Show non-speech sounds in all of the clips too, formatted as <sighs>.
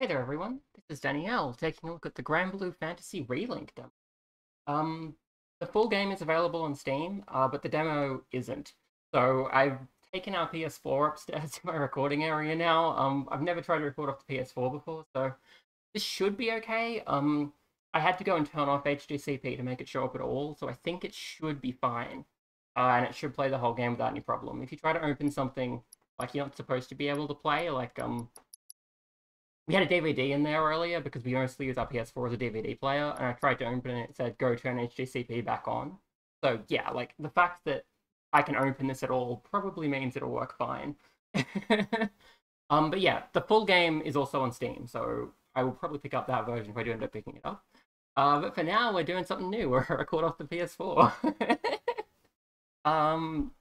Hey there everyone, this is Danielle taking a look at the Granblue Fantasy Relink demo. Um, the full game is available on Steam, uh, but the demo isn't. So I've taken our PS4 upstairs <laughs> to my recording area now. Um, I've never tried to record off the PS4 before, so this should be okay. Um, I had to go and turn off HDCP to make it show up at all, so I think it should be fine. Uh, and it should play the whole game without any problem. If you try to open something like you're not supposed to be able to play, like um we had a DVD in there earlier because we mostly use our PS4 as a DVD player, and I tried to open it, and it said go turn HDCP back on. So yeah, like the fact that I can open this at all probably means it'll work fine. <laughs> um, but yeah, the full game is also on Steam, so I will probably pick up that version if I do end up picking it up. Uh, but for now, we're doing something new. <laughs> We're record off the PS4. <laughs> um,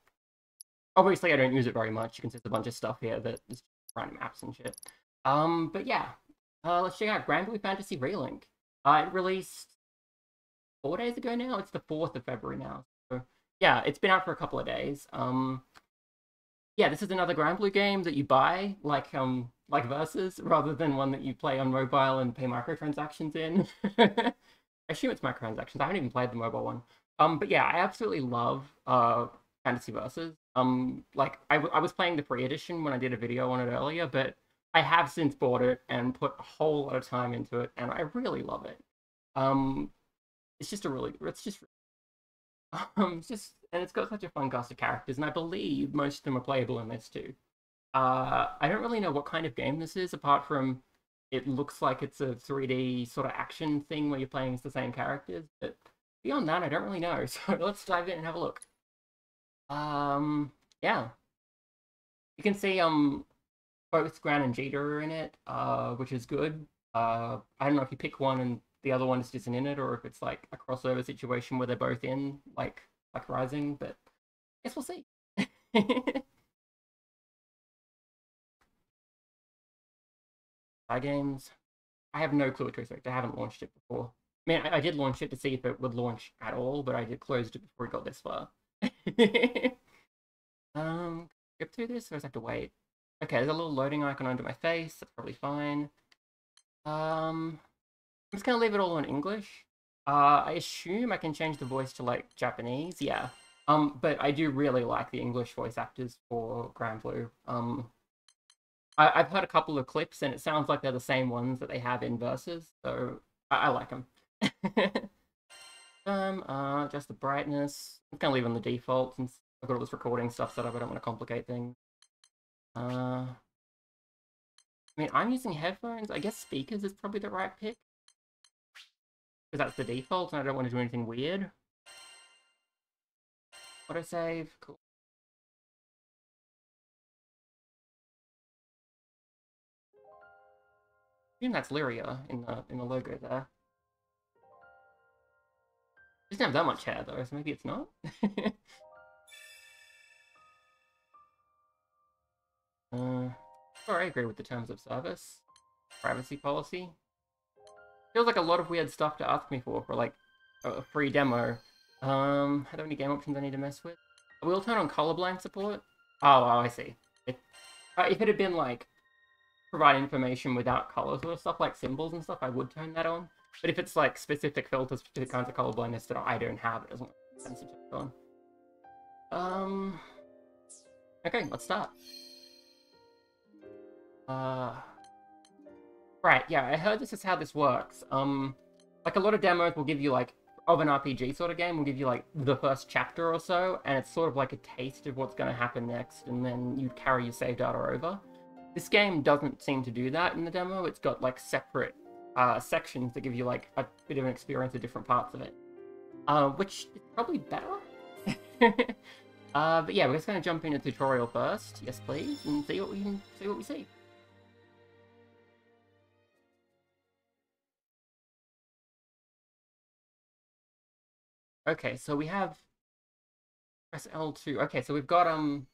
obviously, I don't use it very much. You can see there's a bunch of stuff here that is random apps and shit. Um, but yeah, uh, let's check out Granblue Fantasy Relink. Uh, it released four days ago now. It's the fourth of February now. So yeah, it's been out for a couple of days. Um, yeah, this is another Granblue game that you buy, like um, like Versus, rather than one that you play on mobile and pay microtransactions in. <laughs> I assume it's microtransactions. I haven't even played the mobile one. Um, but yeah, I absolutely love uh Fantasy Versus. Um, like I, I was playing the free edition when I did a video on it earlier, but I have since bought it and put a whole lot of time into it, and I really love it. Um, it's just a really, it's just, <laughs> um, it's just, and it's got such a fun cast of characters, and I believe most of them are playable in this too. Uh, I don't really know what kind of game this is, apart from it looks like it's a 3D sort of action thing where you're playing as the same characters, but beyond that, I don't really know. <laughs> So let's dive in and have a look. Um, yeah. You can see um both Gran and Djeeta are in it, uh, which is good. Uh, I don't know if you pick one and the other one is just in it, or if it's like a crossover situation where they're both in, like like Rising. But I guess we'll see. <laughs> Spy games. I have no clue what to expect. I haven't launched it before. I mean, I, I did launch it to see if it would launch at all, but I did closed it before it got this far. <laughs> um, skip through this, or does I have to wait? Okay, there's a little loading icon under my face. That's probably fine. Um, I'm just gonna leave it all in English. Uh, I assume I can change the voice to like Japanese. Yeah. Um, but I do really like the English voice actors for Granblue. Um, I, have heard a couple of clips and it sounds like they're the same ones that they have in Versus, so I, I like them. <laughs> um, uh, just the brightness. I'm gonna leave on the default since I've got all this recording stuff set up. I don't want to complicate things. Uh, I mean, I'm using headphones. I guess speakers is probably the right pick. Because that's the default, and I don't want to do anything weird. Autosave, cool. I assume that's Lyria in the in the logo there. Doesn't have that much hair though, so maybe it's not. <laughs> Uh, sure, I agree with the terms of service. Privacy policy. Feels like a lot of weird stuff to ask me for, for like a free demo. Um, are there any game options I need to mess with? I will turn on colorblind support. Oh, oh I see. If, uh, if it had been like provide information without colors or stuff like symbols and stuff, I would turn that on. But if it's like specific filters, for specific kinds of colorblindness that I don't have, it doesn't make sense to turn on. Um. Okay, let's start. Uh, right, yeah, I heard this is how this works. Um, like a lot of demos will give you like of an RPG sort of game will give you like the first chapter or so, and it's sort of like a taste of what's going to happen next, and then you carry your save data over. This game doesn't seem to do that in the demo. It's got like separate uh, sections that give you like a bit of an experience of different parts of it, uh, which is probably better. <laughs> uh, but yeah, we're just going to jump into tutorial first. Yes, please, and see what we can see what we see. Okay, so we have press L2. Okay, so we've got um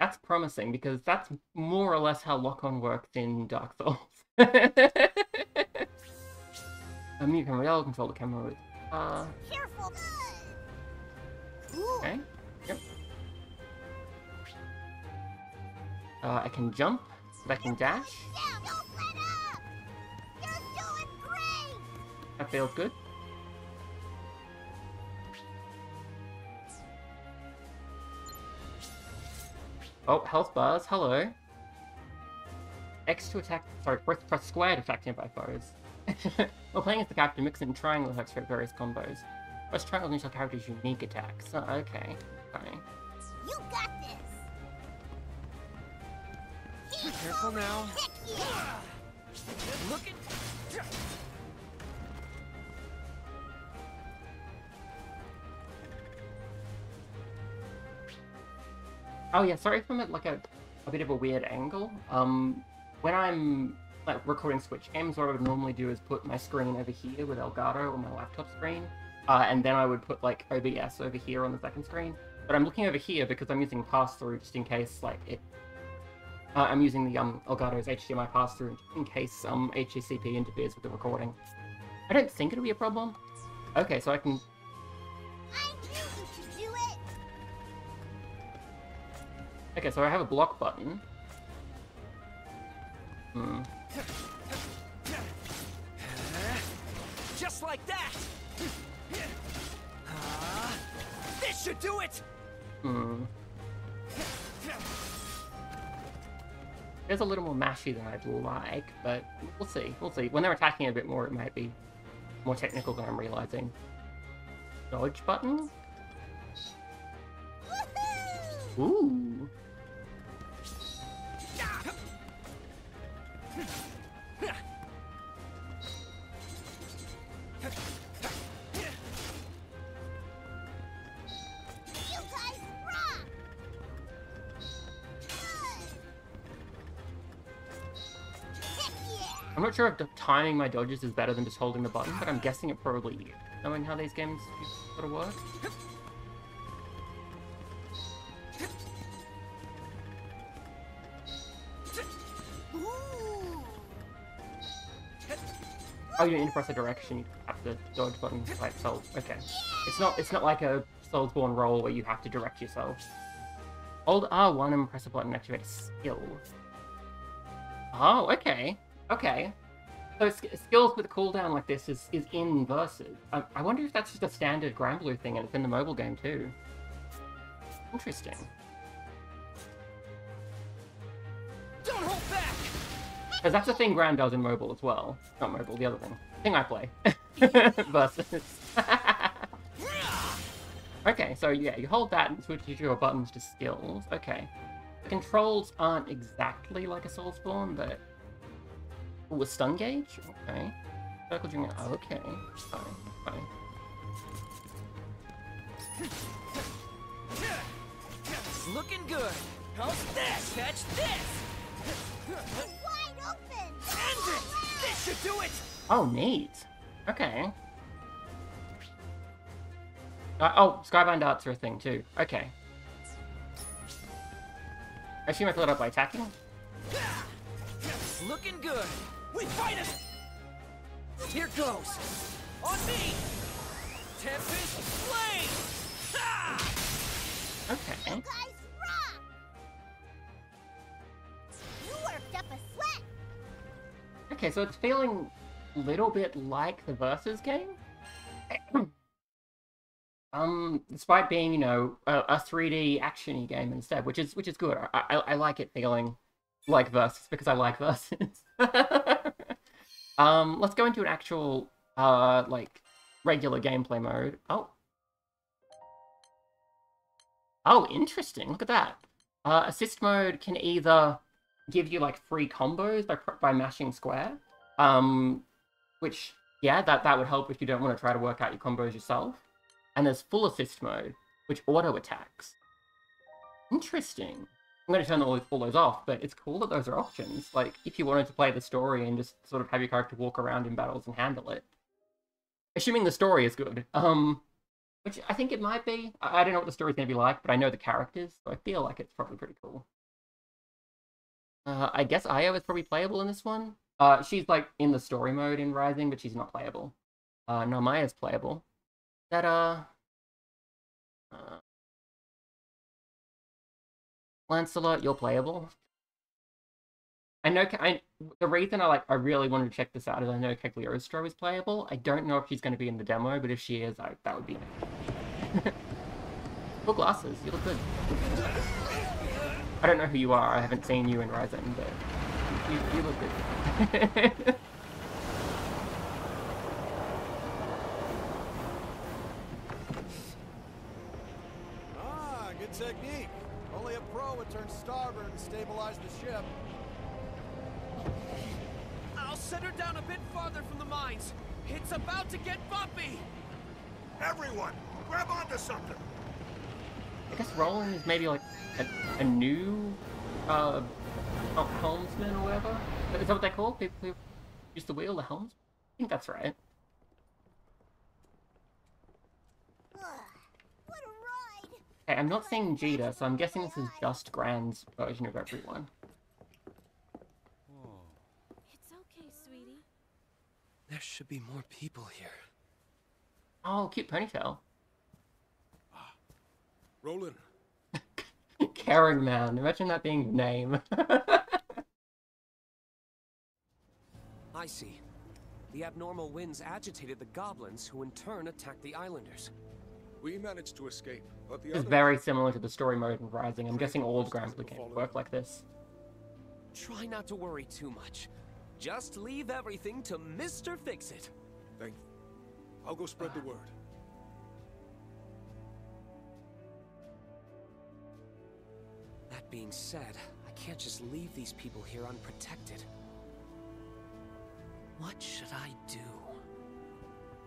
that's promising because that's more or less how lock-on works in Dark Souls. <laughs> A mute camera, I'll control the camera with uh Careful. Okay. Yep. Uh, I can jump. I can dash. Down, don't let up! You're doing great! That feels good. Oh, health bars, hello. X to attack, sorry, press, press square to attack nearby foes. While playing as the character, mix in triangle attacks for various combos. Press triangle to initial character's unique attacks. Oh, okay. Okay. You got this! Careful now. Heck yeah! Look at. Oh yeah, sorry if I'm at like a, a bit of a weird angle. Um, when I'm like recording Switch games, what I would normally do is put my screen over here with Elgato on my laptop screen, uh, and then I would put like OBS over here on the second screen. But I'm looking over here because I'm using pass-through just in case like it. Uh, I'm using the um Elgato's HDMI pass-through in case um HDCP interferes with the recording. I don't think it'll be a problem. Okay, so I can Okay, so I have a block button. Hmm. Just like that. Ah, this should do it. Hmm. It's a little more mashy than I'd like, but we'll see. We'll see. When they're attacking a bit more, it might be more technical than I'm realizing. Dodge button? Ooh. I'm not sure if timing my dodges is better than just holding the button, but I'm guessing it probably is, knowing how these games sort of work. Oh, you need to press a direction, you have the dodge button type itself. Okay. It's not it's not like a Soulsborne roll where you have to direct yourself. Hold R1 and press a button to activate a skill. Oh, okay. Okay. So sk- skills with a cooldown like this is, is in Versus. I, I wonder if that's just a standard Granblue thing and it's in the mobile game too. Interesting. Don't hold back. Because that's a thing Gran does in mobile as well. Not mobile, the other thing. thing I play. <laughs> Versus. <laughs> okay, so yeah, you hold that and switch your buttons to skills. Okay. The controls aren't exactly like a Soulsborne, but... Ooh, a stun gauge? Okay. Circle Junior, okay. Fine, fine. Looking good. How's? Catch this. <laughs> Oh, neat. Okay. Uh, oh, Skybound Arts are a thing too. Okay. I assume I fill it up by attacking? Looking good. We fight it. Here goes. On me. Tempest Flame. Ha! Okay. Okay, so it's feeling a little bit like the Versus game. <clears throat> um, despite being, you know, a, a 3D actiony game instead, which is which is good. I, I, I like it feeling like Versus because I like Versus. <laughs> um, let's go into an actual, uh, like regular gameplay mode. Oh. Oh, interesting. Look at that. Uh, assist mode can either give you like free combos by by mashing square, um, which yeah, that that would help if you don't want to try to work out your combos yourself. And there's full assist mode, which auto attacks. Interesting. I'm going to turn all, all those off, but it's cool that those are options. Like, if you wanted to play the story and just sort of have your character walk around in battles and handle it. Assuming the story is good. Um, which I think it might be. I, I don't know what the story's going to be like, but I know the characters, so I feel like it's probably pretty cool. Uh, I guess Io is probably playable in this one. Uh, she's like in the story mode in Rising, but she's not playable. Uh, no, Maya's playable. That uh, uh, Lancelot, you're playable. I know. I the reason I like I really wanted to check this out is I know Cagliostro is playable. I don't know if she's going to be in the demo, but if she is, I, that would be. Cool <laughs> glasses. You look good. I don't know who you are. I haven't seen you in Rising, but you, you look good. <laughs> Ah, good technique. Only a pro would turn starboard and stabilize the ship. I'll set her down a bit farther from the mines. It's about to get bumpy. Everyone, grab onto something. I guess Roland is maybe like a, a new uh, hel- helmsman or whatever. Is that what they call people who use the wheel, the helms? I think that's right. Ugh, what a ride! Okay, I'm not seeing Djeeta, so I'm guessing this is just Gran's version of everyone. It's okay, sweetie. There should be more people here. Oh, cute ponytail. Roland, <laughs> Caring man. Imagine that being your name. <laughs> I see. The abnormal winds agitated the goblins, who in turn attacked the islanders. we managed to escape, but the It's other very similar to the story mode in Rising. I'm guessing all of Granblue games work like this. Try not to worry too much. Just leave everything to Mr. Fix-It. Thank you. I'll go spread the ah. word. That being said, I can't just leave these people here unprotected. What should I do?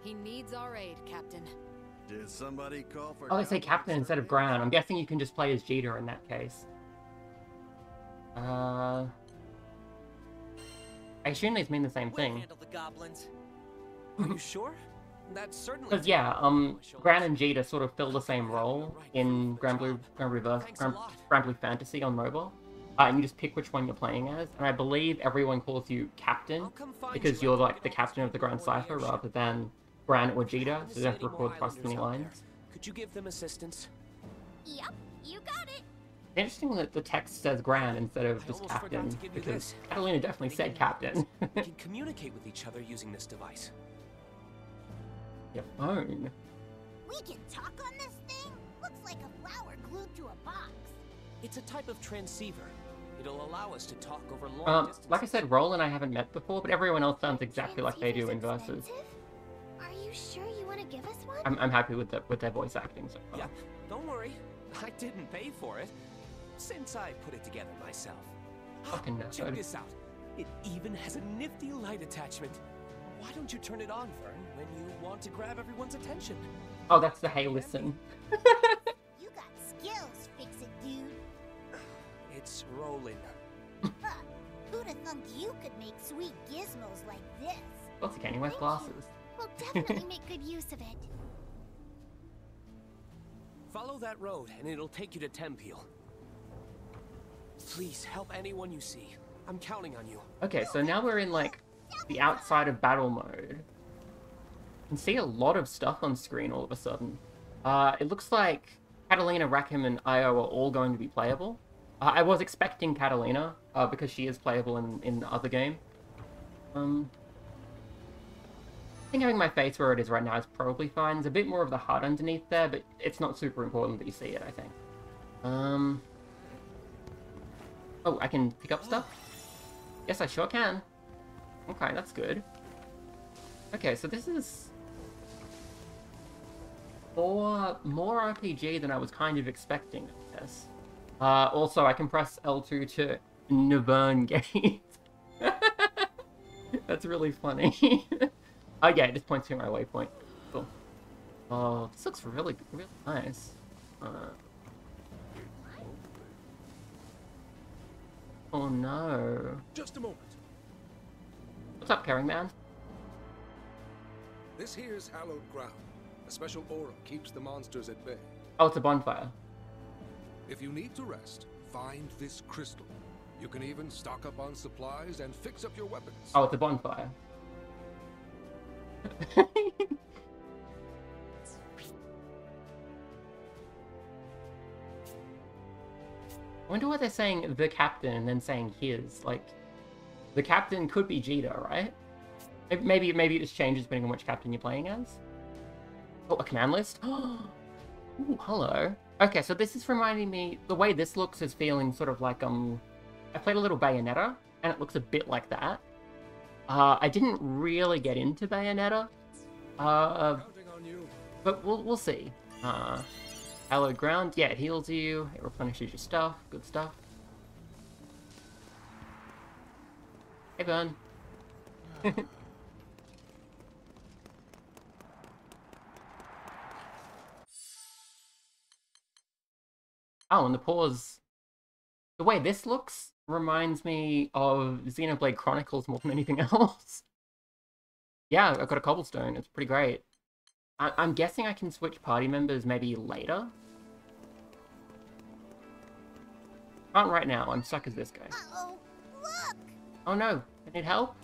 He needs our aid, Captain. Did somebody call for Oh, they say? Captain instead of Gran. I'm guessing you can just play as Djeeta in that case. Uh... I assume these mean the same We'll thing. handle the goblins. <laughs> Are you sure? That's certainly. Because yeah, um, Shoulders. Gran and Djeeta sort of fill the same role in Granblue, Grand Blue, Verse, Thanks a Grand. Granblue Fantasy on mobile. Uh, and you just pick which one you're playing as. And I believe everyone calls you Captain I'll come find because you you're like the captain of the Grand people Cipher rather than Gran or Djeeta, Happen to so you have to any record twice as many islanders out lines. Could you give them assistance? Yep, you got it. Interesting that the text says Gran instead of just Captain, to give you because this. Catalina definitely said Captain. We can <laughs> communicate with each other using this device. Your phone. We can talk on this thing? Looks like a flower glued to a box. It's a type of transceiver. It'll allow us to talk over long Um, distances. like I said, Roland I haven't met before, but everyone else sounds exactly like they do in Versus. Are you sure you want to give us one? I'm, I'm happy with the, with their voice acting so far. Yep, don't worry. I didn't pay for it. Since I put it together myself. Fucking nerd. Check this out. It even has a nifty light attachment. Why don't you turn it on, Vyrn, when you want to grab everyone's attention? Oh, that's the hey listen. You got skills, fix it, dude. <sighs> It's rolling. Huh. Who'd have thunk you could make sweet gizmos like this? What's Kenny wears glasses? We'll <laughs> definitely make good use of it. Follow that road, and it'll take you to Tempeel. Please help anyone you see. I'm counting on you. Okay, so now we're in like the outside of battle mode. Can see a lot of stuff on screen all of a sudden. Uh, it looks like Catalina, Rackam, and Io are all going to be playable. Uh, I was expecting Catalina uh, because she is playable in in the other game. Um, I think having my face where it is right now is probably fine. There's a bit more of the heart underneath there, but it's not super important that you see it. I think. Um. Oh, I can pick up stuff. Yes, I sure can. Okay, that's good. Okay, so this is more more RPG than I was kind of expecting. I guess. Uh, also, I can press L2 to Navern Gate. <laughs> that's really funny. <laughs> oh yeah, it just points to my waypoint. Cool. Oh, this looks really really nice. Uh, oh no. Just a moment. What's up, Caring Man? This here's hallowed ground. Special aura keeps the monsters at bay. Oh, it's a bonfire. If you need to rest, find this crystal. You can even stock up on supplies and fix up your weapons. Oh, it's a bonfire. <laughs> I wonder why they're saying the captain and then saying his. Like, the captain could be Djeeta, right? Maybe maybe it just changes depending on which captain you're playing as. Oh, a command list. Ooh, hello. Okay, so this is reminding me. The way this looks is feeling sort of like um. I played a little Bayonetta, and it looks a bit like that. Uh, I didn't really get into Bayonetta, uh, but we'll we'll see. Uh, hallowed ground, yeah, it heals you, it replenishes your stuff, good stuff. Hey, Vyrn. <laughs> oh, and the pause. The way this looks reminds me of Xenoblade Chronicles more than anything <laughs> else. yeah, I've got a cobblestone. It's pretty great. I- I'm guessing I can switch party members maybe later. Can't right now. I'm stuck as this guy. Uh-oh. Look! Oh no, I need help.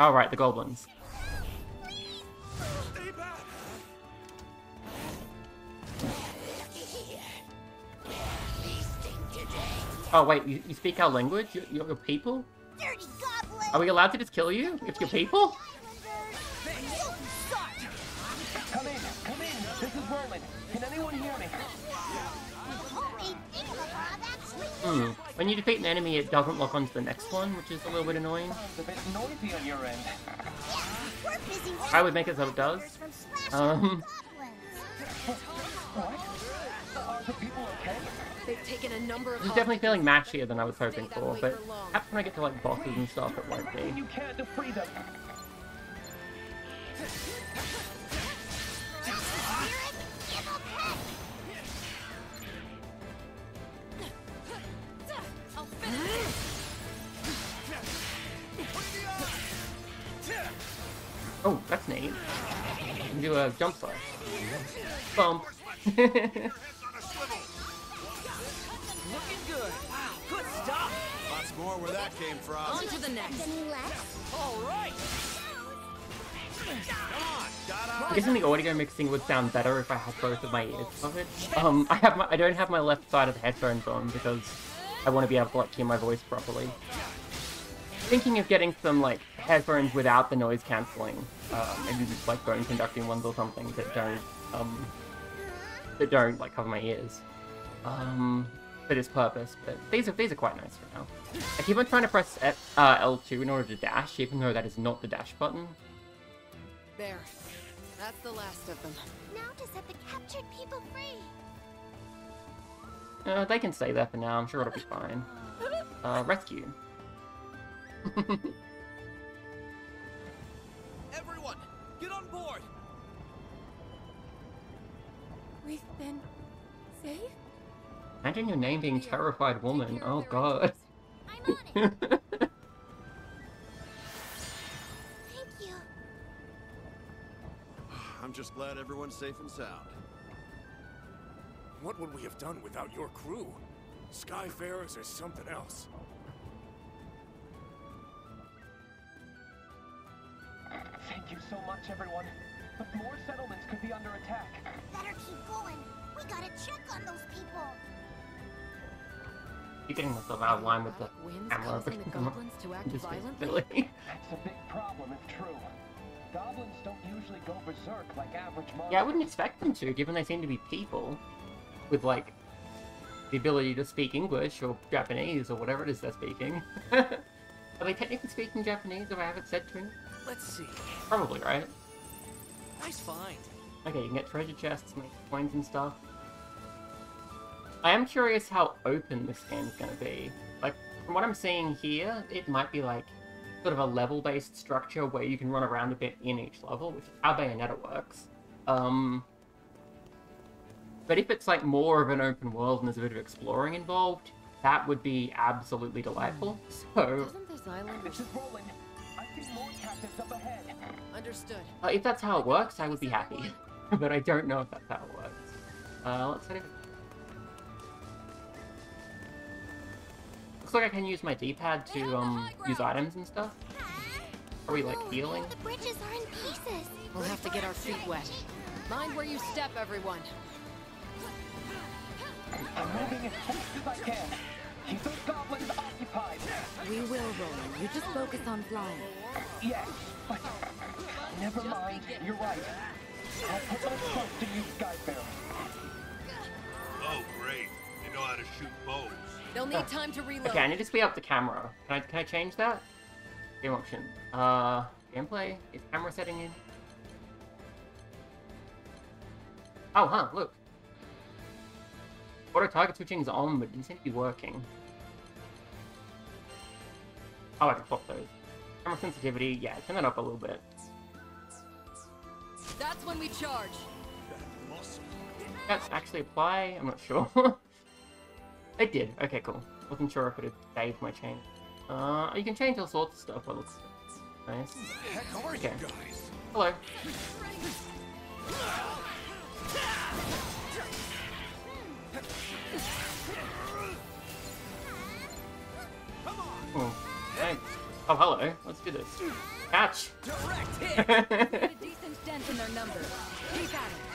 Oh right, the goblins. Stay back! Oh wait, you, you speak our language? You're, you're your people? Dirty! Are we allowed to just kill you if you're people? Islanders! You'll be sorry! Come in, come in. This is Roland. Can anyone hear me? Homemade thingamabob actually Hmm. When you defeat an enemy, it doesn't lock onto the next one, which is a little bit annoying. It's a bit noisy on your end. Yeah, we're busy I would make it so it does. Um. <laughs> What? Are the people okay? They've taken a number of This definitely feeling hostages. matchier than I was hoping for, but for long. perhaps when I get to like bosses and stuff, it won't be. You can't to free them. Spirit, give a peck! I'll finish it. Oh, that's neat. You can do a jump slash. Bump. <laughs> more where that came from. On to the next. Any less? All right. I'm guessing the audio mixing would sound better if I had both of my ears covered. Um, I have my, I don't have my left side of the headphones on because I want to be able to like hear my voice properly. Thinking of getting some like headphones without the noise cancelling, uh, maybe just like bone conducting ones or something that don't um that don't like cover my ears. Um, for this purpose, but these are these are quite nice for now. I keep on trying to press F, uh, L2 in order to dash, even though that is not the dash button. There. That's the last of them. Now to set the captured people free. Uh, they can stay there for now. I'm sure it'll be fine. <laughs> Uh, rescue. <laughs> Everyone, get on board! We've been safe? Imagine your name being Terrified Woman. Oh god. I'm on it. Thank you. <sighs> I'm just glad everyone's safe and sound. What would we have done without your crew? Skyfarers are something else. Thank you so much, everyone. But more settlements could be under attack. Better keep going. We gotta check on those people. You're getting myself out of line with the Erratic winds camera. causing the goblins to act Just violently? That's a big problem if true. Goblins don't usually go berserk like average monsters. yeah, I wouldn't expect them to, given they seem to be people with like the ability to speak English or Japanese or whatever it is they're speaking. <laughs> Are they technically speaking Japanese if I have it set to? Let's see. Probably, right? Nice find. Okay, you can get treasure chests, make coins and stuff. I am curious how open this game's gonna be. Like, from what I'm seeing here, it might be like sort of a level-based structure where you can run around a bit in each level, which is how Bayonetta works. Um, but if it's like more of an open world and there's a bit of exploring involved, that would be absolutely delightful. So, this. This is Roland. I see more captives up ahead. Understood. uh, if that's how it works, I would be happy. <laughs> but I don't know if that's how it works. Uh, let's head Looks like I can use my D-pad to um use items and stuff. Are we like No, healing? The bridges are in pieces. We'll have to get our feet wet. Mind where you step, everyone. I'm moving as fast as I can. Keep those goblins occupied. We rolling. You just focus on flying. Yes, but never mind. You're right. I'll put my trust in you, Skyfarer. Oh, great. They know how to shoot bows. They'll need time to reload. Okay, I need to speed up the camera. Can I can I change that? Game option. Uh, gameplay is camera setting in. Oh, huh. Look. Auto target switching is on, but it doesn't seem to be working. Oh, I can swap those. Camera sensitivity, yeah, turn that up a little bit. That's when we charge. That's actually apply? I'm not sure. <laughs> it did. Okay, cool. Wasn't sure if it had saved my change. Uh, you can change all sorts of stuff. That looks nice. Heck are Okay. you guys? Hello. Oh, thanks. Oh, hello. Let's do this. Catch! Direct Put <laughs> a decent dent in their numbers. Keep at it.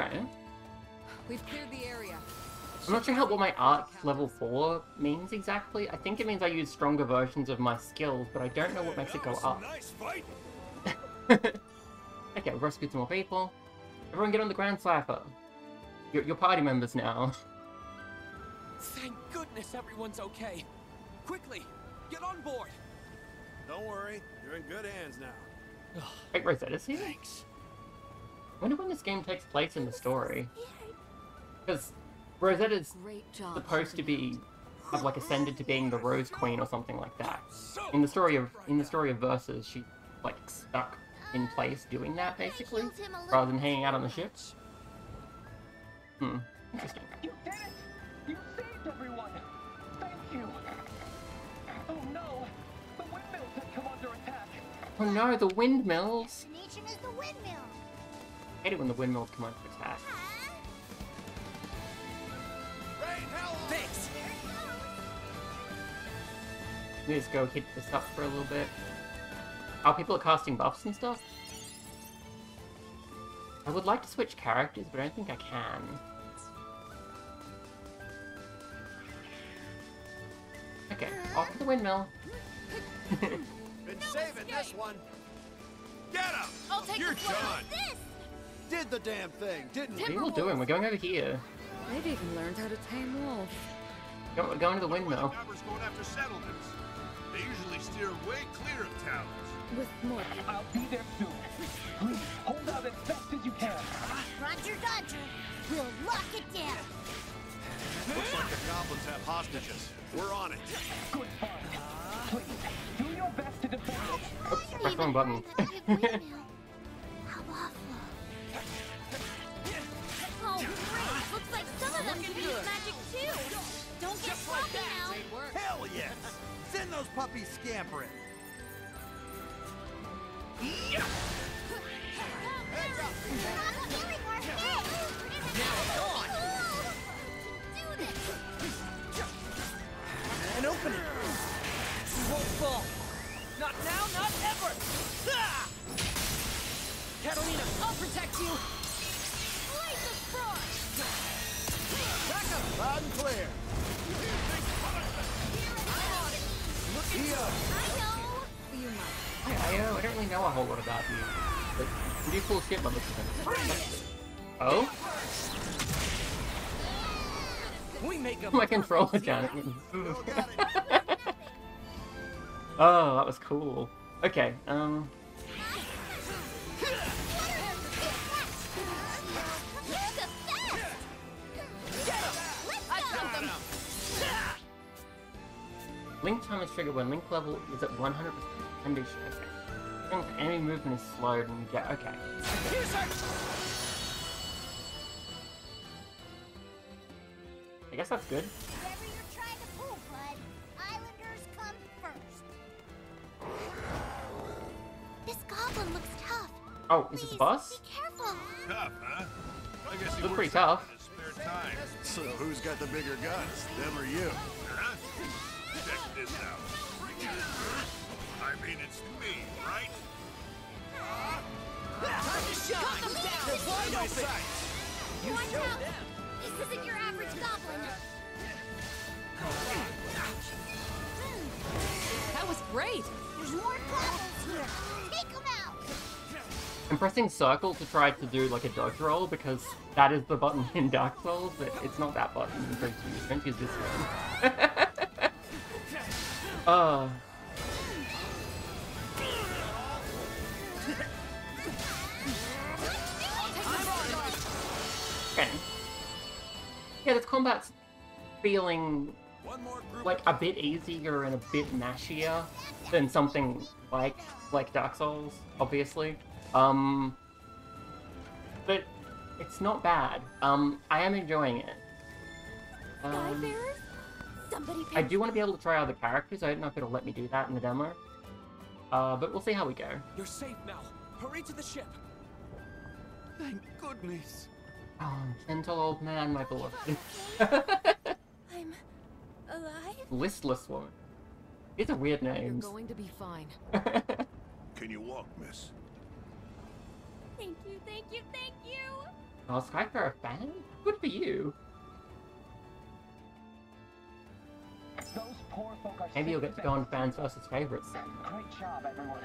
Okay. We've cleared the area. I'm not sure how what my art level 4 means exactly. I think it means I use stronger versions of my skills, but I don't know what makes it go up. some Nice fight. <laughs> okay, we've rescued some more people. Everyone get on the Grandcypher. You're, you're party members now. Thank goodness everyone's okay. Quickly, get on board. Don't worry, you're in good hands now. Wait, Rosetta's here? Thanks. I wonder when this game takes place in the story. Because Rosetta's supposed to be have like ascended to being the Rose Queen or something like that. In the story of in the story of Versus, she like stuck in place doing that basically, Healed him a little rather than hanging out on the ship. Hmm. Interesting. You did it! You saved everyone! Thank you! Oh no! The windmills have come under attack! Oh no, the windmills! I hate it when the windmills come under attack. Huh? Rain, hell on! Thanks. There. Let me just go hit this up for a little bit. Oh, people are casting buffs and stuff? I would like to switch characters, but I don't think I can. Okay, off to the windmill. Been saving this one. Get him! I'll take You're the floor. done. This. Did the damn thing, didn't What are you? you doing? We're going over here. They've even learned how to tame wolves. Go- We're going to the windmill. Numbers going after settlements. They usually steer way clear of towns. With more I'll be there soon. Please, hold out as best as you can. Roger Dodger. We'll lock it down. Looks like the goblins have hostages. We're on it. Good find. Please, do your best to defend it. Oops, I pressed wrong button. Send those puppies scampering. Not feeling our head. Do this. And open it. You won't fall. Not now, not ever. Ah! Catalina, I'll protect you. Blaze of frost. Back up. Loud and clear. Up. I know. You Io. I don't really know a whole lot about you. But do cool shit by looks. Oh? We make a My controller down. <laughs> oh, that was cool. Okay, um... Link time is triggered when link level is at 100% condition. Okay. Link enemy movement is slowed and you get... Okay. I guess that's good. Whatever you're trying to pull, bud, Islanders come first. This goblin looks tough. Oh, is this a boss? Be careful. Tough, huh? I guess he Look pretty tough. spare time. So who's got the bigger guns, them or you? Huh? This out. I mean, it's me, right? shine! They're wide open! You Watch showed out! them! This isn't your average goblin. That was great. There's more goblins here. Take them out. I'm pressing circle to try to do like a dodge roll because that is the button in Dark Souls, but it's not that button in Prince of Don't use this one. <laughs> uh, okay. Yeah, this combat's feeling One more group like a bit easier and a bit mashier than something like like Dark Souls, obviously. Um, but it's not bad. Um, I am enjoying it. Um, I do want to be able to try other characters. I don't know if it'll let me do that in the demo. Uh, but we'll see how we go. You're safe now. Hurry to the ship. Thank goodness. Oh, gentle old man, my beloved. <laughs> I'm alive? Listless woman. These are weird You're going to be fine. <laughs> Can you walk, miss? Thank you, thank you, thank you. oh, Skyfarer fan? Good for you. Maybe you'll get to go on it. fans versus favorites. Great job, everyone.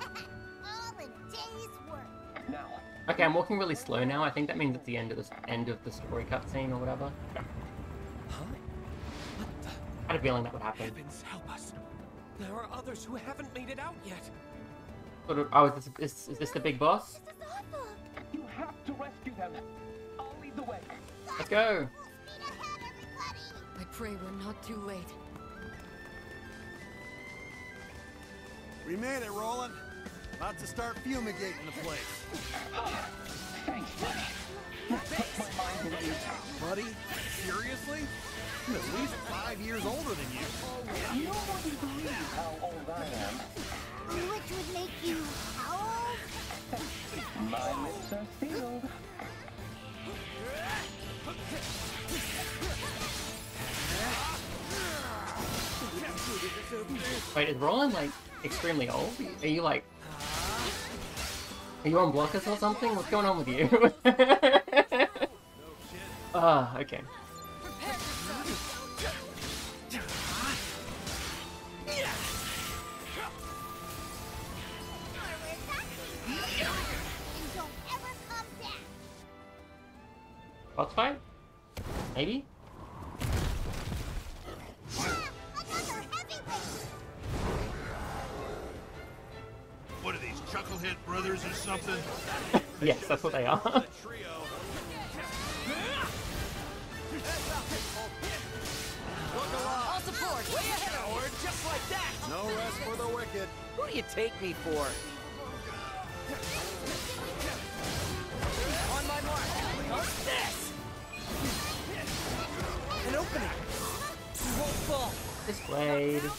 All a day's work. Now, Okay, I'm walking really slow now. I think that means it's the end of the end of the story cutscene or whatever. Huh? What the I had a feeling that would happen. heavens help us? There are others who haven't made it out yet. Sort of, oh, is this, is, is this the big boss? This is awful. you have to rescue them. I'll lead the way. Let's go. I pray we're not too late. We made it, Roland. About to start fumigating the place. Thanks, buddy. That my mind at ease. Buddy, seriously? I'm at least five years older than you. You wouldn't want to believe how old I am. Which would make you how old? My lips are sealed. Wait, is Roland like extremely old? Are you like? Are you on blockers or something? What's going on with you? <laughs> Ah, okay. Come back. Boss fight? Maybe? What are these, Chucklehead Brothers or something? <laughs> Yes, that's what they are. Trio. <laughs> All support! Way ahead, Just like that! No rest for the wicked. Who do you take me for? On my mark! What's this? An opening! You won't fall! This blade. Now, not!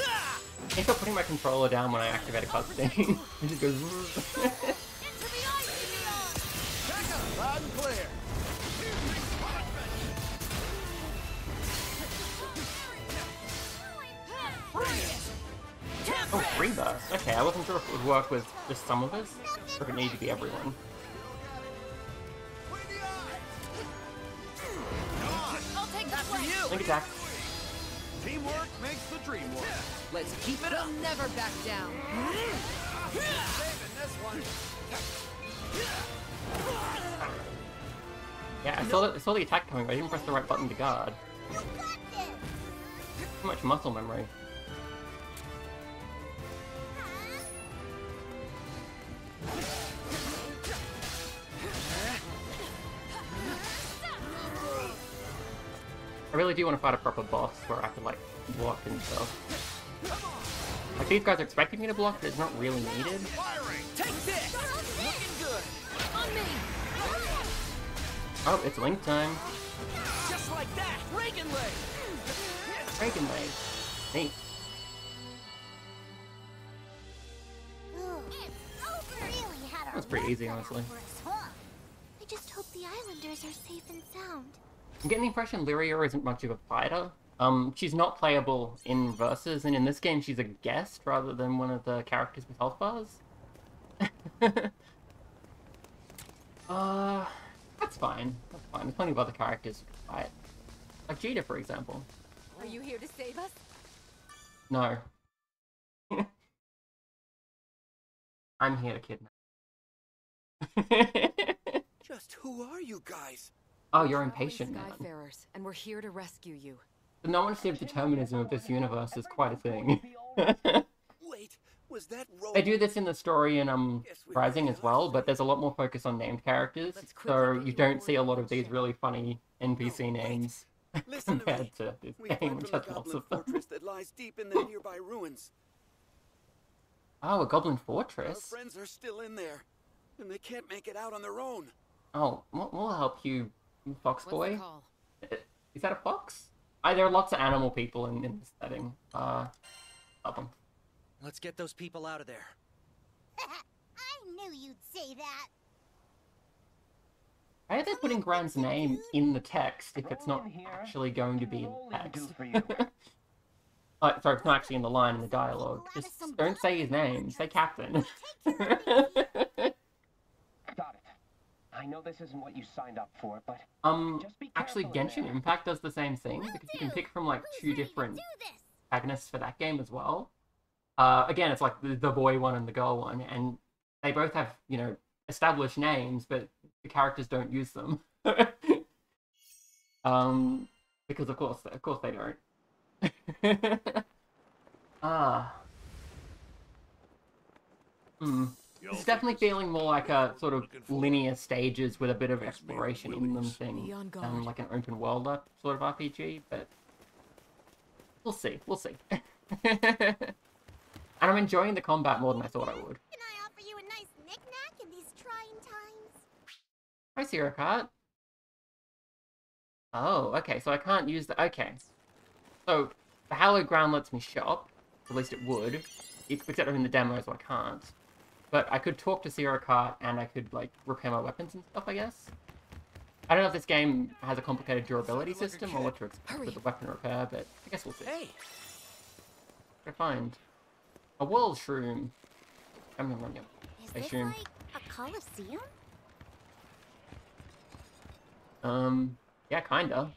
Ah! I stop putting my controller down when I activate a cutscene. <laughs> it just goes. Into the icy beyond. Loud and clear. oh, free burst. Okay, I wasn't sure if it would work with just some of us, or if it needed to be everyone. I'll take Not that for one. you! Link attack. Teamwork makes the dream work. Let's keep it up! We'll never back down. Saving this one. Yeah, I saw, the, I saw the attack coming, but I didn't press the right button to guard. You got this. Too much muscle memory. I really do want to fight a proper boss where I can like block and stuff. Like these guys are expecting me to block, but it's not really needed. Take this! Looking good! On me! Oh, it's link time. Just like that! Reagan leg! Reagan leg. Neat. Really That's pretty easy, honestly. for us, huh? I just hope the islanders are safe and sound. I'm getting the impression Lyria isn't much of a fighter. Um, she's not playable in Versus, and in this game she's a guest rather than one of the characters with health bars. <laughs> Uh, that's fine. That's fine. There's plenty of other characters you can fight. Like Djeeta, for example. Are you here to save us? No. <laughs> I'm here to kidnap. <laughs> Just who are you guys? oh, you're Traveling impatient, man. Skyfarers, and we're here to rescue you. The non-stiff determinism of this universe is quite a thing. <laughs> Wait, was that Ro- they do this in the story in um Rising as well, but there's a lot more focus on named characters, so you don't see a lot of these really funny NPC names Listen <laughs> to me. compared to this game, which has lots of them. fortress that lies deep in the <laughs> nearby ruins. Oh, a Goblin fortress. Our Fortress. friends are still in there, and they can't make it out on their own. Oh, we'll, we'll help you, Fox What's Boy. the call? Is that a fox? I, there are lots of animal people in, in this setting. Uh, love them. Let's get those people out of there. <laughs> I knew you'd say that. Why are they putting Gran's name in the text if it's not Roll in here. actually going to be in the text? <laughs> uh, sorry, it's not actually in the line in the dialogue. Just don't say his name. Say Captain. <laughs> Take care of it. Got it. I know this isn't what you signed up for, but um, Just be actually, careful Genshin there. Impact does the same thing Will because you can pick from like Who's two ready different do this? protagonists for that game as well. Uh, again, it's like the, the boy one and the girl one, and they both have you know established names, but the characters don't use them. <laughs> um, because of course, of course they don't. <laughs> ah. Hmm. It's definitely feeling more like a sort of linear stages with a bit of exploration in them thing Be than like an open world sort of RPG, but we'll see, we'll see. <laughs> and I'm enjoying the combat more than I thought I would. Can I offer you a nice knick-knack in these trying times? Hi, Sierokarte. Oh, okay, so I can't use the... Okay. So, the Hallowed Ground lets me shop. At least it would. Except in the demo, so I can't. But I could talk to Sierokarte, and I could, like, repair my weapons and stuff, I guess. I don't know if this game has a complicated durability like system or what to expect Hurry. with the weapon repair, but I guess we'll see. Hey, What I find? A world shroom. I'm gonna run you. Is I this assume. like a coliseum? Um, yeah, kinda.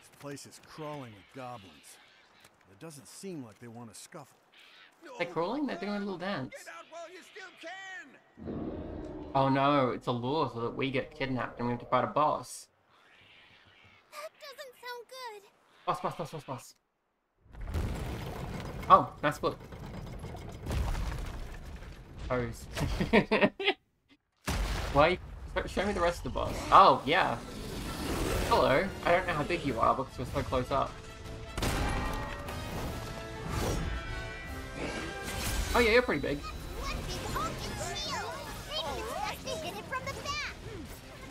This place is crawling with goblins. It doesn't seem like they want to scuffle. They're crawling? They're doing a little dance. Get out while you still can! Oh no, it's a lure so that we get kidnapped and we have to fight a boss. That doesn't sound good. Boss, boss, boss, boss, boss. Oh, nice foot. Pose. <laughs> Why? Show me the rest of the boss. Oh, yeah. Hello. I don't know how big you are because we're so close up. Oh yeah, you're pretty big. One big honking shield. Maybe it's best to hit it from the back.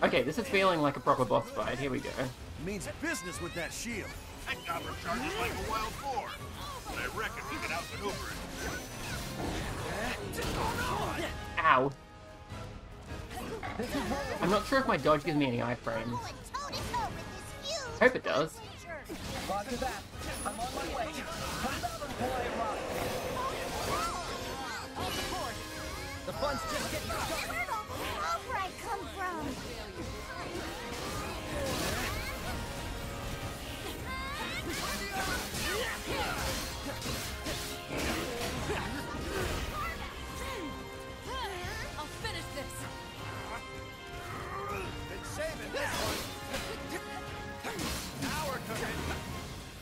Okay, this is feeling like a proper boss fight. Here we go. Means business with that shield. That gobbler charges like a wild boar. But I reckon we can outmaneuver it. Ow. I'm not sure if my dodge gives me any iframes. Going toe-to-toe with this huge Hope it does. The fun's just getting started. Where'd all this outright come from? I'll finish this. Been saving this one. Now we're cooking.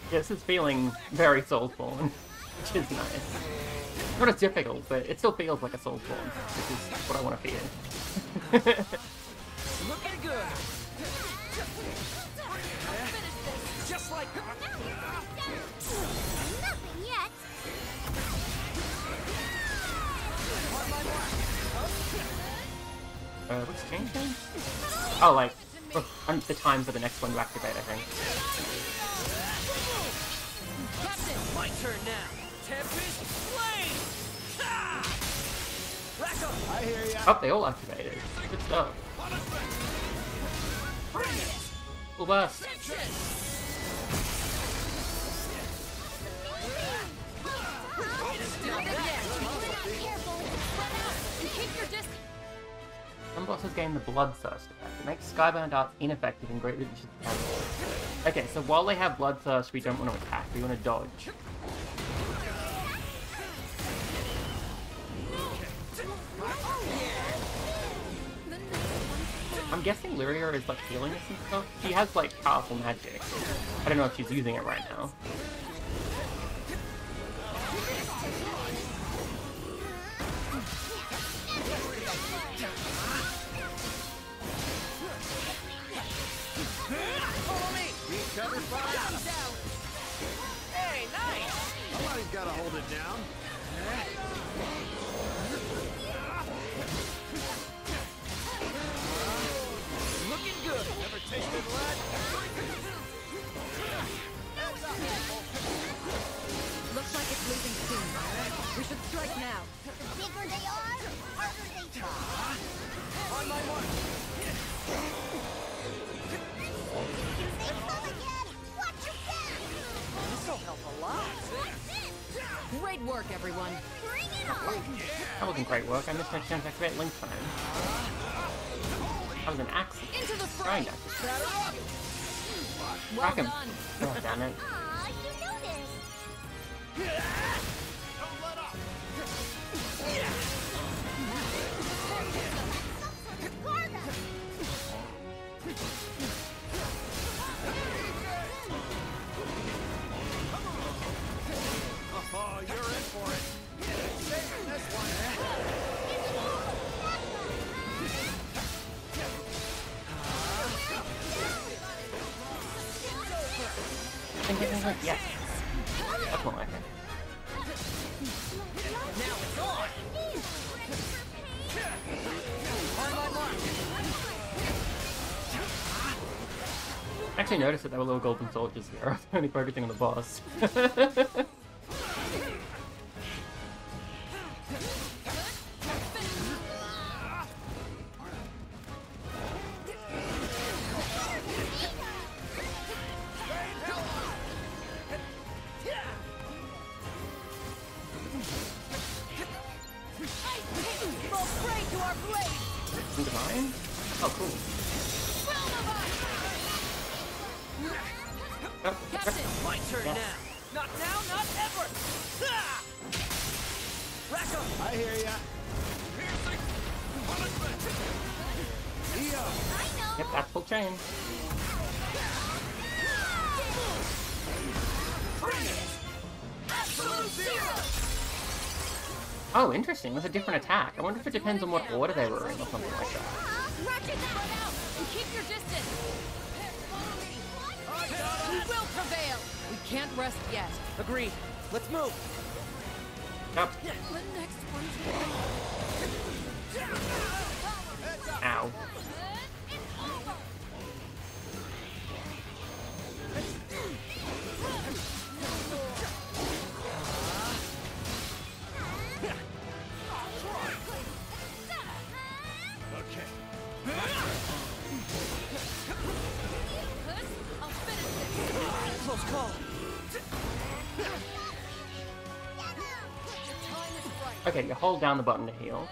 This is feeling very Soulsborne, <laughs> which is nice. Not as difficult, but it still feels like a Soulsborne, which is what I want to feel. Looking good. Just like Nothing yet. uh, what's changing? Oh, like, the time for the next one to activate, I think. My turn now. Tempest I hear ya. Oh, they all activated. Good stuff. Full burst. Some bosses gain the Bloodthirst effect. It makes Skybound Arts ineffective and greatly reduces. Okay, so while they have Bloodthirst, we don't want to attack, we want to dodge. I'm guessing Lyria is like healing us and stuff. She has like powerful magic. I don't know if she's using it right now. Follow me! Cover fire! Hey, nice! Somebody's gotta hold it down. Should strike now. The bigger they are, the harder they try. On my mark! They come again! Watch your back! This'll help a lot. Great work, everyone. Bring it on! Oh, that wasn't great work. I missed my chance to activate Link Time. That was an accident. Into the Trying fray. to Batter! Well Crack him. done. Oh, damn it. Aw, you noticed! Garda! Think, yes. Now it's on! Actually noticed that there were little golden soldiers here. <laughs> I was only focusing on the boss. <laughs> interesting. That's a different attack. I wonder if it depends on what order they were in or something like that. Roger that! out and keep your distance. We will prevail. We can't rest yet. Agreed. Let's move! Yep. The next one's Ow. Down the button to heal.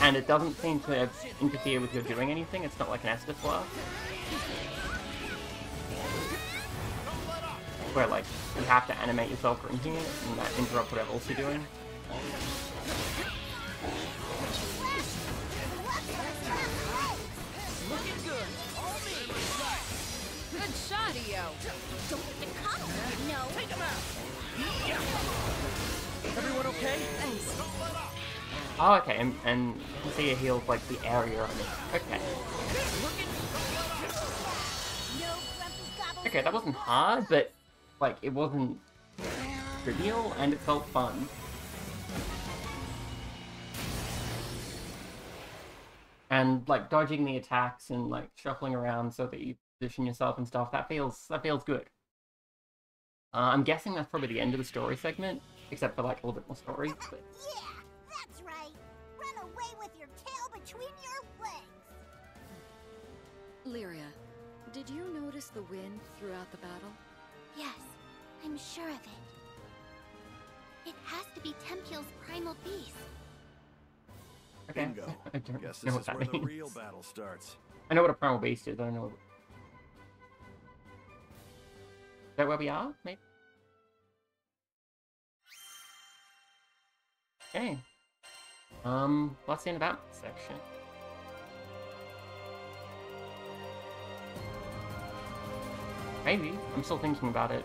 And it doesn't seem to interfere with your doing anything. It's not like an Estus Flask. Where, like, you have to animate yourself drinking it, and that interrupts whatever else you're doing. Good shot, Io. Oh, okay, and, and you can see it heals, like, the area on it. Okay. Okay, that wasn't hard, but, like, it wasn't trivial, and it felt fun. And, like, dodging the attacks and, like, shuffling around so that you position yourself and stuff, that feels, that feels good. Uh, I'm guessing that's probably the end of the story segment, except for, like, a little bit more story, but... Yeah, Lyria, did you notice the wind throughout the battle? Yes, I'm sure of it. It has to be Tempeal's primal beast. Okay. Bingo. <laughs> I don't Guess know this what is that where the means. real battle starts. I know what a primal beast is. I don't know. What... Is that where we are? Maybe. Okay. Um, what's in end of that section? Maybe. I'm still thinking about it.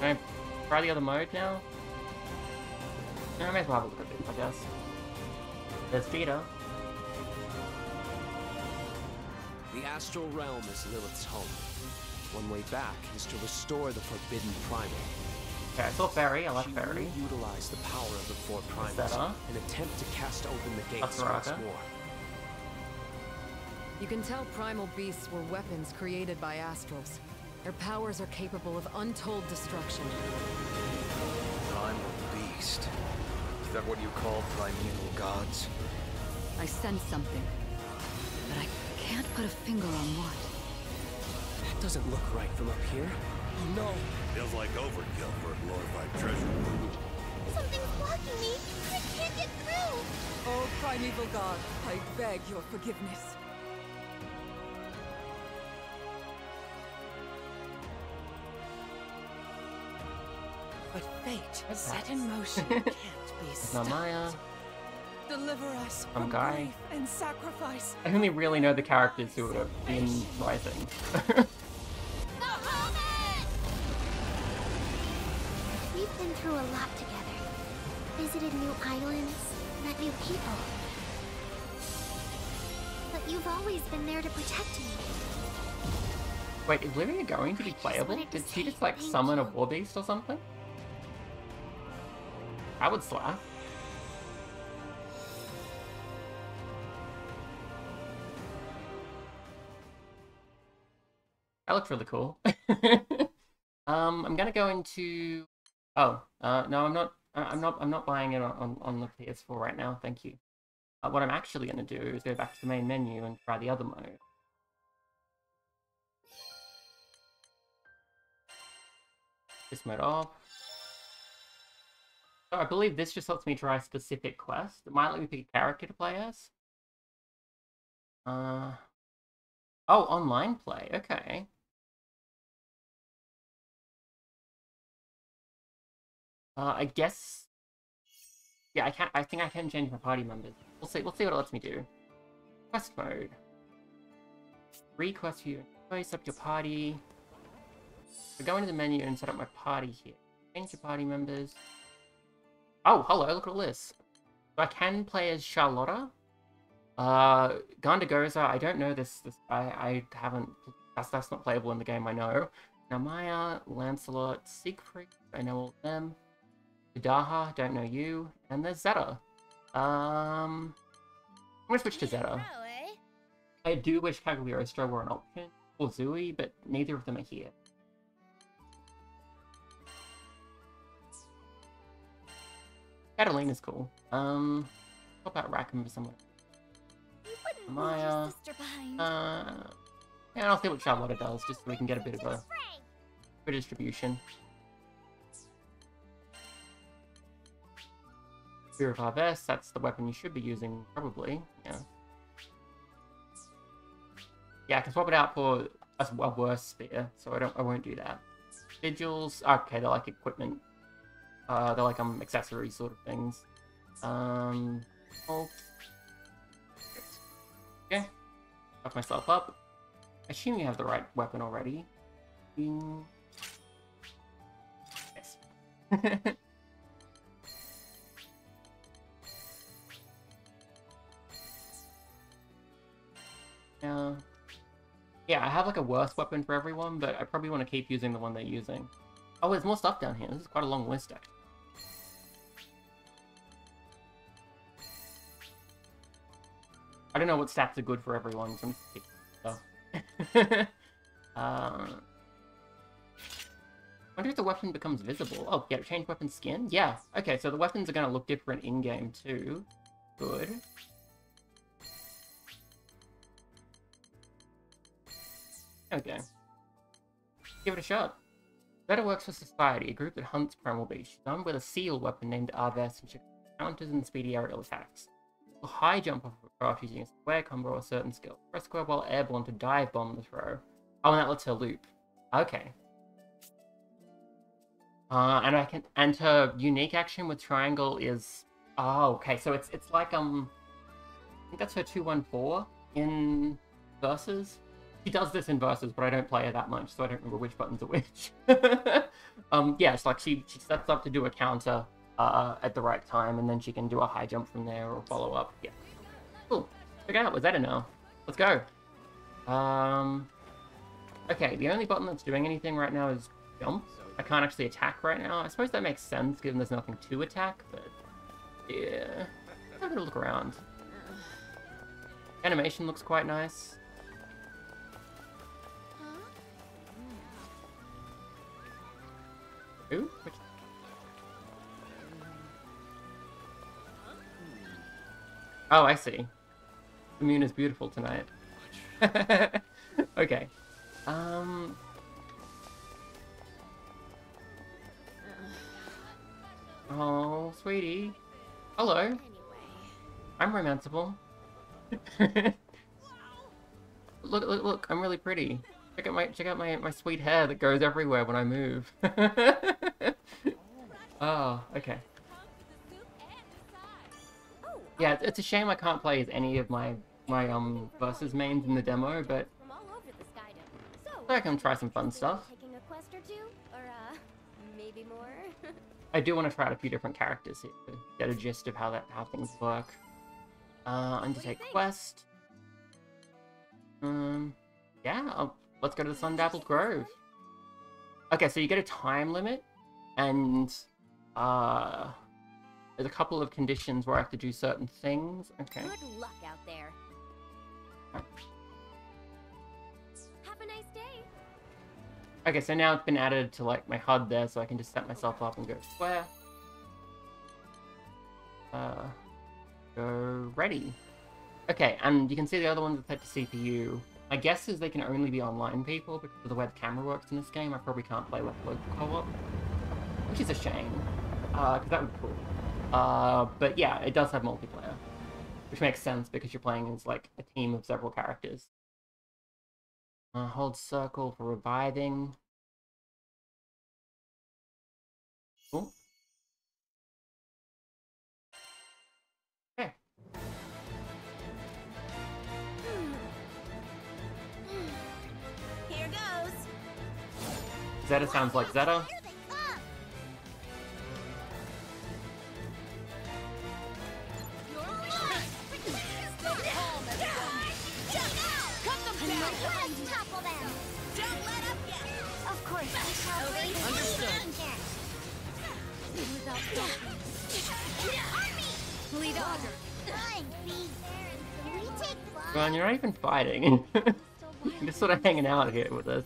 Can I try the other mode now? No, I may as well have a look at this, I guess. There's Vita. The astral realm is Lilith's home. One way back is to restore the forbidden primal. Okay, I saw Fairy. I like she utilize the power of the four primals and attempt to cast open the gates once more. You can tell primal beasts were weapons created by astrals. Their powers are capable of untold destruction. Primal beast. Is that what you call primeval gods? I sense something, but I can't put a finger on what. That doesn't look right from up here. Oh no! Feels like overkill for a glorified treasure. Something's blocking me. I can't get through. Oh, primeval god, I beg your forgiveness. But fate set in motion <laughs> can't be There's stopped. Narmaya. Deliver us Some from guy. grief and sacrifice. I only really know the characters who have been Rising. The <laughs> Hobbit! <laughs> We've been through a lot together. Visited new islands, met new people. But you've always been there to protect me. Wait, is Lyria going to be playable? Did she just like thank summon a you. war beast or something? I would slap. That looks really cool. <laughs> um, I'm gonna go into. Oh, uh, no, I'm not. I- I'm not. I'm not buying it on, on, on the PS4 right now. Thank you. Uh, what I'm actually gonna do is go back to the main menu and try the other mode. This mode off. I believe this just lets me try a specific quest. It might let me pick a character to play as. Uh. Oh, online play. Okay. Uh, I guess. Yeah, I can. I think I can change my party members. We'll see. We'll see what it lets me do. Quest mode. Request you. Choice up your party. So go into the menu and set up my party here. Change your party members. Oh, hello, look at all this. So I can play as Charlotta. Uh, Ghandagoza, I don't know this. this I, I haven't. That's, that's not playable in the game, I know. Narmaya, Lancelot, Siegfried, I know all of them. Daha, don't know you. And there's Zeta. Um, I'm gonna switch to Zeta. Eh? I do wish Cagliostro were an option, or Zooey, but neither of them are here. Katalina's cool. Um, what about Rackam for someone? You wouldn't leave Maya, your sister behind. Uh, yeah, I'll see what Charlotta does, just so we can get a bit of a redistribution. distribution. Spear of Harvest, that's the weapon you should be using, probably, yeah. Yeah, I can swap it out for a, a worse spear, so I don't, I won't do that. Vigils, okay, they're like equipment. Uh, they're like um accessory sort of things. Um, oh, okay, buff myself up. I assume you have the right weapon already. Yes. <laughs> Yeah. Yeah, I have like a worse weapon for everyone, but I probably want to keep using the one they're using. Oh, there's more stuff down here. This is quite a long list, actually. I don't know what stats are good for everyone, so I'm just stuff. <laughs> um, wonder if the weapon becomes visible. Oh, yeah, change weapon skin? Yeah, okay, so the weapons are going to look different in-game too. Good. Okay. Give it a shot. Better works for Society, a group that hunts Primal beasts, armed with a seal weapon named Arvess, she counters and speedy aerial attacks. A high jump off using a square combo or a certain skill. Press square while airborne to dive bomb the throw. Oh, and that lets her loop. Okay. Uh, and I can and her unique action with triangle is oh okay so it's it's like um I think that's her two one four in Versus. She does this in Versus, but I don't play her that much, so I don't remember which buttons are which. <laughs> um, yeah, it's like she she sets up to do a counter uh, at the right time, and then she can do a high jump from there or follow up. Yeah, cool. Out. Was that a no? Let's go. Um, okay, the only button that's doing anything right now is jump. I can't actually attack right now. I suppose that makes sense given there's nothing to attack, but yeah. Let's have a look around. Animation looks quite nice. Ooh, which... Oh, I see. The moon is beautiful tonight. <laughs> okay. Um... Oh, sweetie. Hello. I'm romanceable. <laughs> look, look, look! I'm really pretty. Check out my check out my my sweet hair that goes everywhere when I move. oh, <laughs> okay. Yeah, it's, a shame I can't play as any of my my um versus mains in the demo, but From all over the I can try some fun stuff. taking a quest or two? Or, uh, maybe more? <laughs> I do want to try out a few different characters here to get a gist of how that how things work. Uh, undertake quest. Um, yeah, I'll, let's go to the Sun Dappled Grove. Okay, so you get a time limit, and uh, there's a couple of conditions where I have to do certain things. Okay. Good luck out there. Have a nice day. Okay, so now it's been added to like my HUD there, so I can just set myself up and go square. Uh, go ready. Okay, and you can see the other ones are set to CPU. My guess is they can only be online people because of the way the camera works in this game. I probably can't play with local co-op, which is a shame, because that would be cool. Uh, but yeah, it does have multiplayer, which makes sense because you're playing as like a team of several characters. Uh, hold circle for reviving. Cool. Okay. Here goes. Zeta sounds like Zeta. Even you're just sort of hanging out here with us.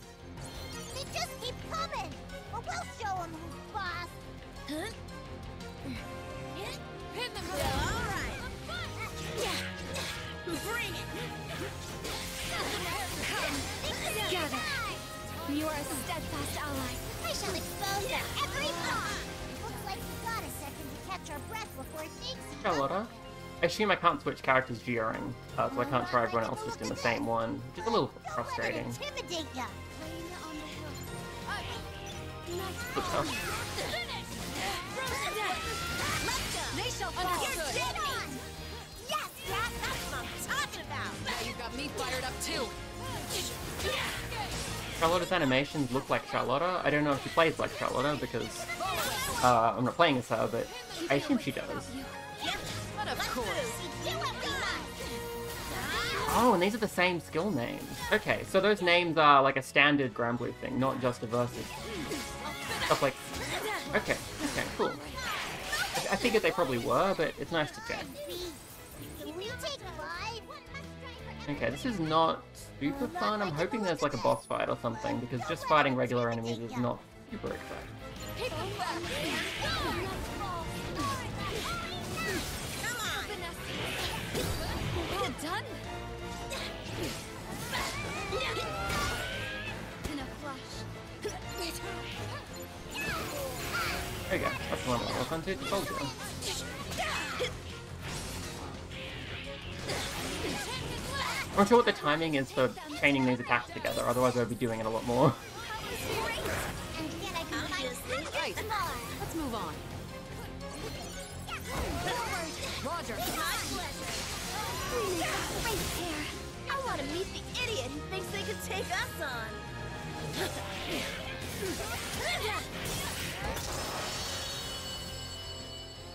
They just keep coming. But we'll show them who's boss. Huh? Pin them Yeah, down! all right. Bring it. Gather. You are a steadfast ally. I shall expose their every flaw. Looks like we got a second to catch our breath before things heat up. I assume I can't switch characters during, uh, so I can't try everyone else just in the same one, which is a little frustrating. Intimidate ya. Good stuff. They shall You're fall! dead on. Yes, Cat, that's what I'm talking about. Now you got me fired up too! Charlotta's animations look like Charlotta. I don't know if she plays like Charlotta because uh, I'm not playing as her, but I assume she does. Oh, and these are the same skill names. Okay, so those names are like a standard Granblue thing, not just a versus. Stuff like... Okay, okay, cool. I, I figured they probably were, but it's nice to check. Okay, this is not super fun. I'm hoping there's like a boss fight or something, because just fighting regular enemies is not super exciting. Done. In a flash. That's the one I work on too. Told you. I'm not sure what the timing is for chaining these attacks together, otherwise I'd be doing it a lot more. Let's move on. Roger. Want to meet the idiot who thinks they can take us on.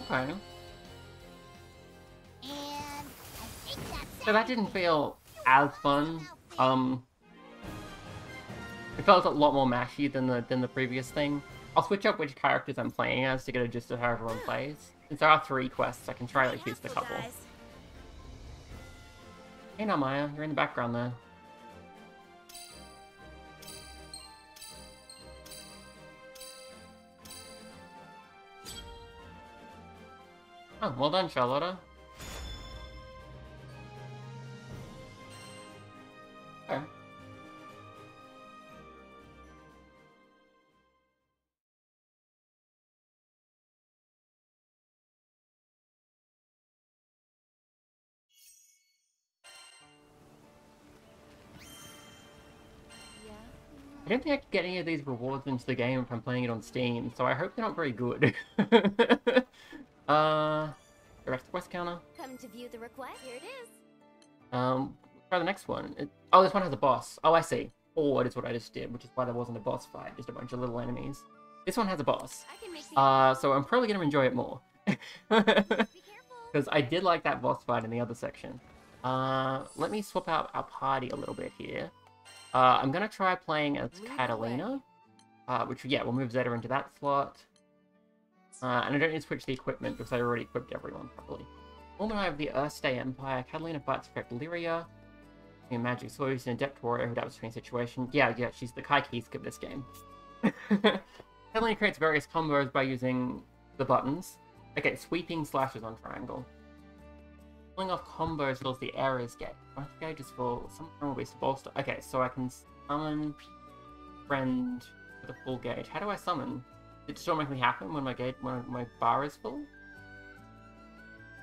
Okay. And I think that's So that didn't feel as fun. Um, it felt a lot more mashy than the than the previous thing. I'll switch up which characters I'm playing as to get a gist of how everyone plays. Since there are three quests, I can try at least a couple. guys. Hey now, Maya, you're in the background there. Oh, well done, Charlotta. I don't think I can get any of these rewards into the game if I'm playing it on Steam, so I hope they're not very good. <laughs> uh, direct quest counter. Come to view the request. Here it is. Um, try the next one. It, oh, this one has a boss. Oh, I see. Oh, is what I just did, which is why there wasn't a boss fight, just a bunch of little enemies. This one has a boss. I can make Uh, so I'm probably gonna enjoy it more. <laughs> Because I did like that boss fight in the other section. Uh, let me swap out our party a little bit here. Uh, I'm gonna try playing as Katalina, uh, which yeah, we'll move Zeta into that slot. Uh, and I don't need to switch the equipment because I already equipped everyone properly. And I have the Erste Empire. Katalina fights for Lyria. A magic swords and adept warrior who adapts between situation. Yeah, yeah, she's the Ky Kiske of this game. <laughs> Katalina creates various combos by using the buttons. Okay, sweeping slashes on triangle. Pulling off combos fills the area's. Once the gauge is full, some will be bolster. Okay, so I can summon friend with a full gauge. How do I summon? It just automatically happen when my gauge when my bar is full?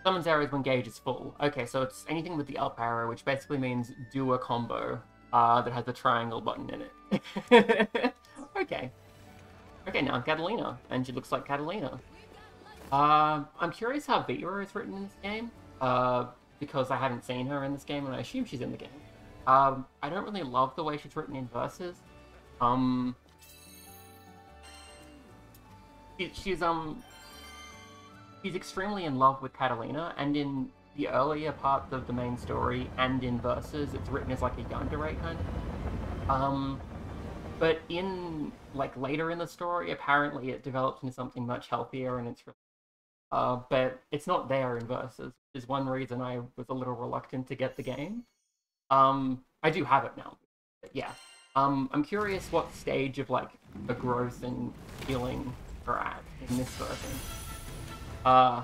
Summons arrows when gauge is full. Okay, so it's anything with the up arrow, which basically means do a combo uh, that has a triangle button in it. <laughs> okay. Okay, now Katalina, and she looks like Katalina. Um, I'm curious how Vira is written in this game, uh, because I haven't seen her in this game, and I assume she's in the game. Um, I don't really love the way she's written in Versus. Um, she, she's um, she's extremely in love with Katalina, and in the earlier parts of the main story and in Versus, it's written as like a yandere kind of. Um, but in like later in the story, apparently it develops into something much healthier, and it's uh, but it's not there in Versus, is one reason I was a little reluctant to get the game. Um, I do have it now, but yeah. Um, I'm curious what stage of like the growth and healing we're at in this version. Uh,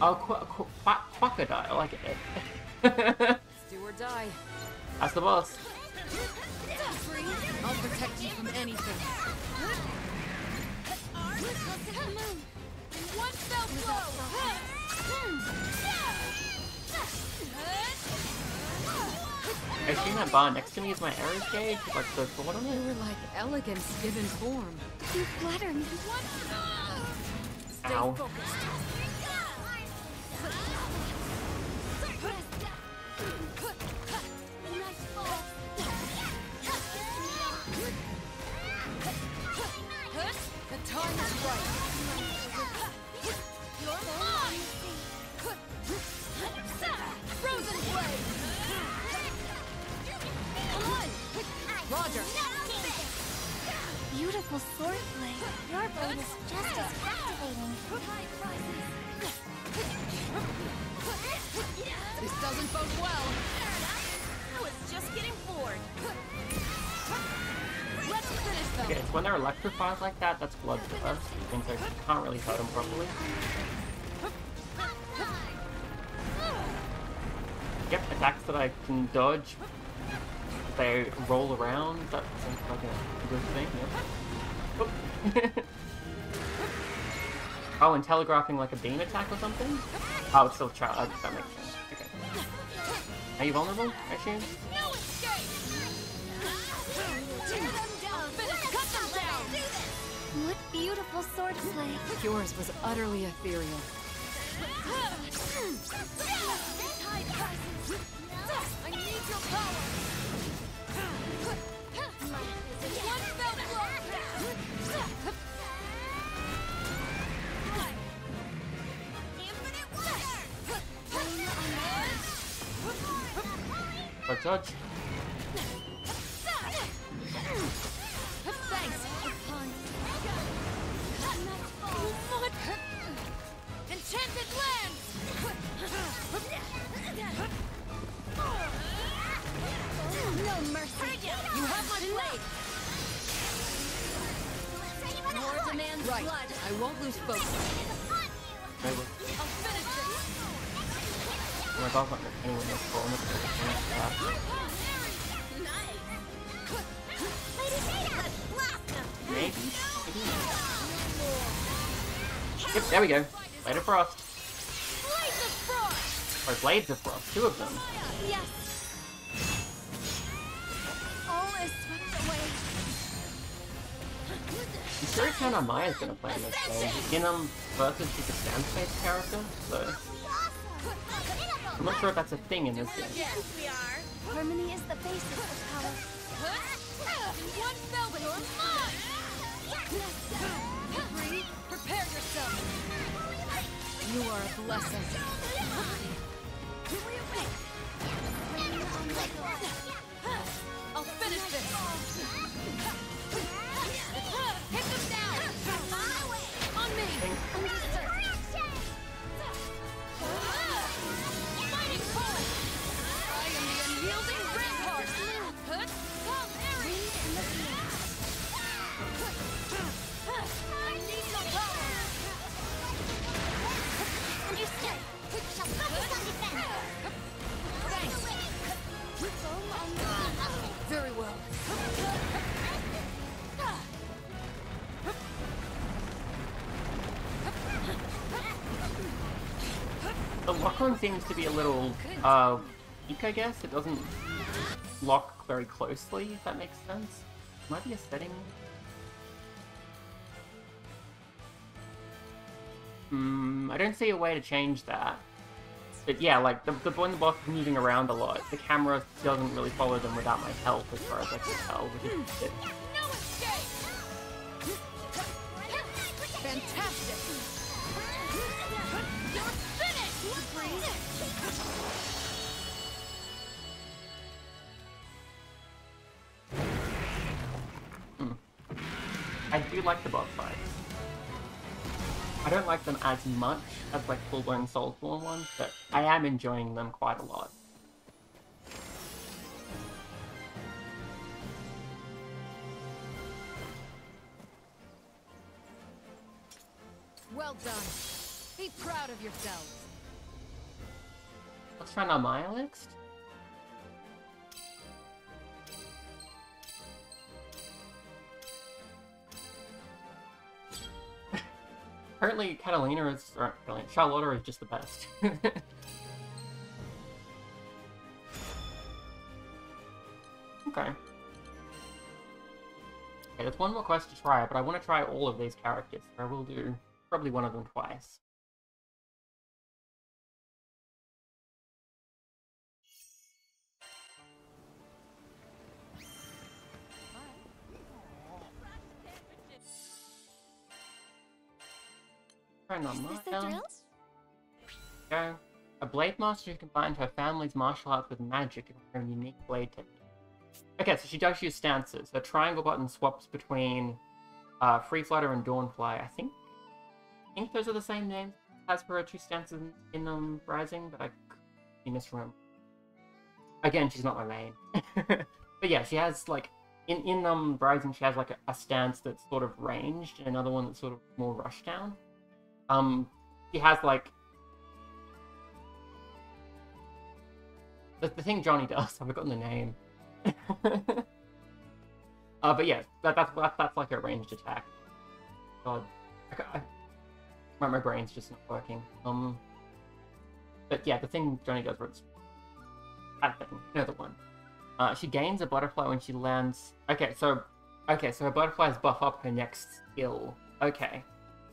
oh, qu- qu- qu- Quackadile, I like it. <laughs> Do or die. That's the boss. I'll protect you from anything. One fell I seen that bar next to me is my arrows gauge, like the sword on You were like elegance given form. You flatter me. Stay Ow. focused. Beautiful swordplay. Your blade is just as captivating. This doesn't bode well. I was just getting bored. Let's finish them. Okay, it's when they're electrified like that, that's bloodthirst. Things I can't really hurt them properly. Yep, attacks that I can dodge. They roll around. That seems like a good thing. Yep. Oop. <laughs> Oh, and telegraphing like a beam attack or something? Oh, it's still child. Oh, that makes sense. Okay. Are you vulnerable, I assume? No escape! Tear them down! Cut them down! What beautiful sword swordplay. Yours was utterly ethereal. <laughs> I need your power! Or judge? Thanks! What? Enchanted lands! No mercy. You have my blade! War demands Right. blood! I won't lose focus. Oh my god, not anyone else up there. Maybe. Yep, there we go. Blade of Frost. Blades of! Or Blades of Frost, two of them. Is swept away. I'm sure Tana Maya's gonna play in this game. Inum versus she's a stand-based character, so I'm not sure if that's a thing in this game. Yes, we are. Harmony is the basis of power. One fell but you're mine! Free, prepare yourself! You are a blessing. I'll finish this! Seems to be a little, uh, weak, I guess. It doesn't lock very closely, if that makes sense. Might be a setting. Hmm, I don't see a way to change that. But yeah, like, the, the when the boss is moving around a lot, the camera doesn't really follow them without my help, as far as I can tell, which is escape! Fantastic. I do like the boss fights. I don't like them as much as like full-blown Soulsborne ones, but I am enjoying them quite a lot. Well done. Be proud of yourselves. Let's find try Narmaya next. Apparently, Katalina is, or Charlotta is just the best. <laughs> okay. Okay, there's one more quest to try, but I want to try all of these characters, I will do probably one of them twice. Try Is this the Narmaya. drill? Go. A blade master who combined her family's martial arts with magic in her unique blade technique. Okay, so she does use stances. Her triangle button swaps between uh, Free Flutter and Dawnfly. I think, I think those are the same names as per her two stances in, um, Rising, but I could be misremembering. Again, she's not my main. <laughs> but yeah, she has like in in um Rising, she has like a, a stance that's sort of ranged, and another one that's sort of more rush down. Um, she has like the, the thing Johnny does. <laughs> I've forgotten the name. <laughs> uh, but yeah, that, that's that, that's like a ranged attack. God, I, I, my, my brain's just not working. Um, but yeah, the thing Johnny does it's that thing, no, the one. Uh, she gains a butterfly when she lands. Okay, so okay, so her butterflies buff up her next skill. Okay,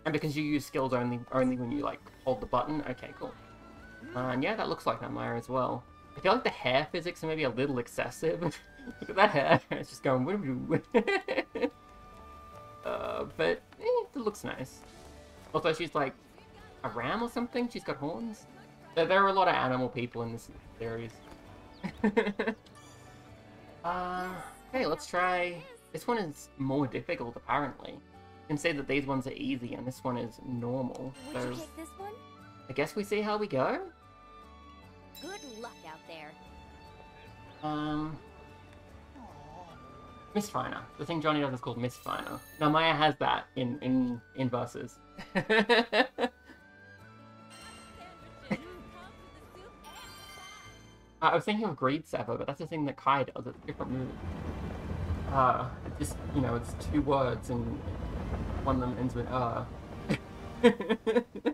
and because you use skills only only when you like hold the button. Okay, cool. Uh, and yeah, that looks like Narmaya as well. I feel like the hair physics are maybe a little excessive. <laughs> Look at that hair; <laughs> it's just going. woo-woo. <laughs> uh, but eh, it looks nice. Also, she's like a ram or something. She's got horns. There, there are a lot of animal people in this series. uh, okay, let's try. This one is more difficult, apparently. Can say that these ones are easy and this one is normal. Would So you take this one? I guess we see how we go. Good luck out there. Um, Mistfinder. The thing Johnny does is called Mistfinder. Narmaya has that in in in Versus. <laughs> I was thinking of Greed Sever, but that's the thing that Ky does. It's a different move. Uh, it's just you know, it's two words and one of them ends with uh. <laughs>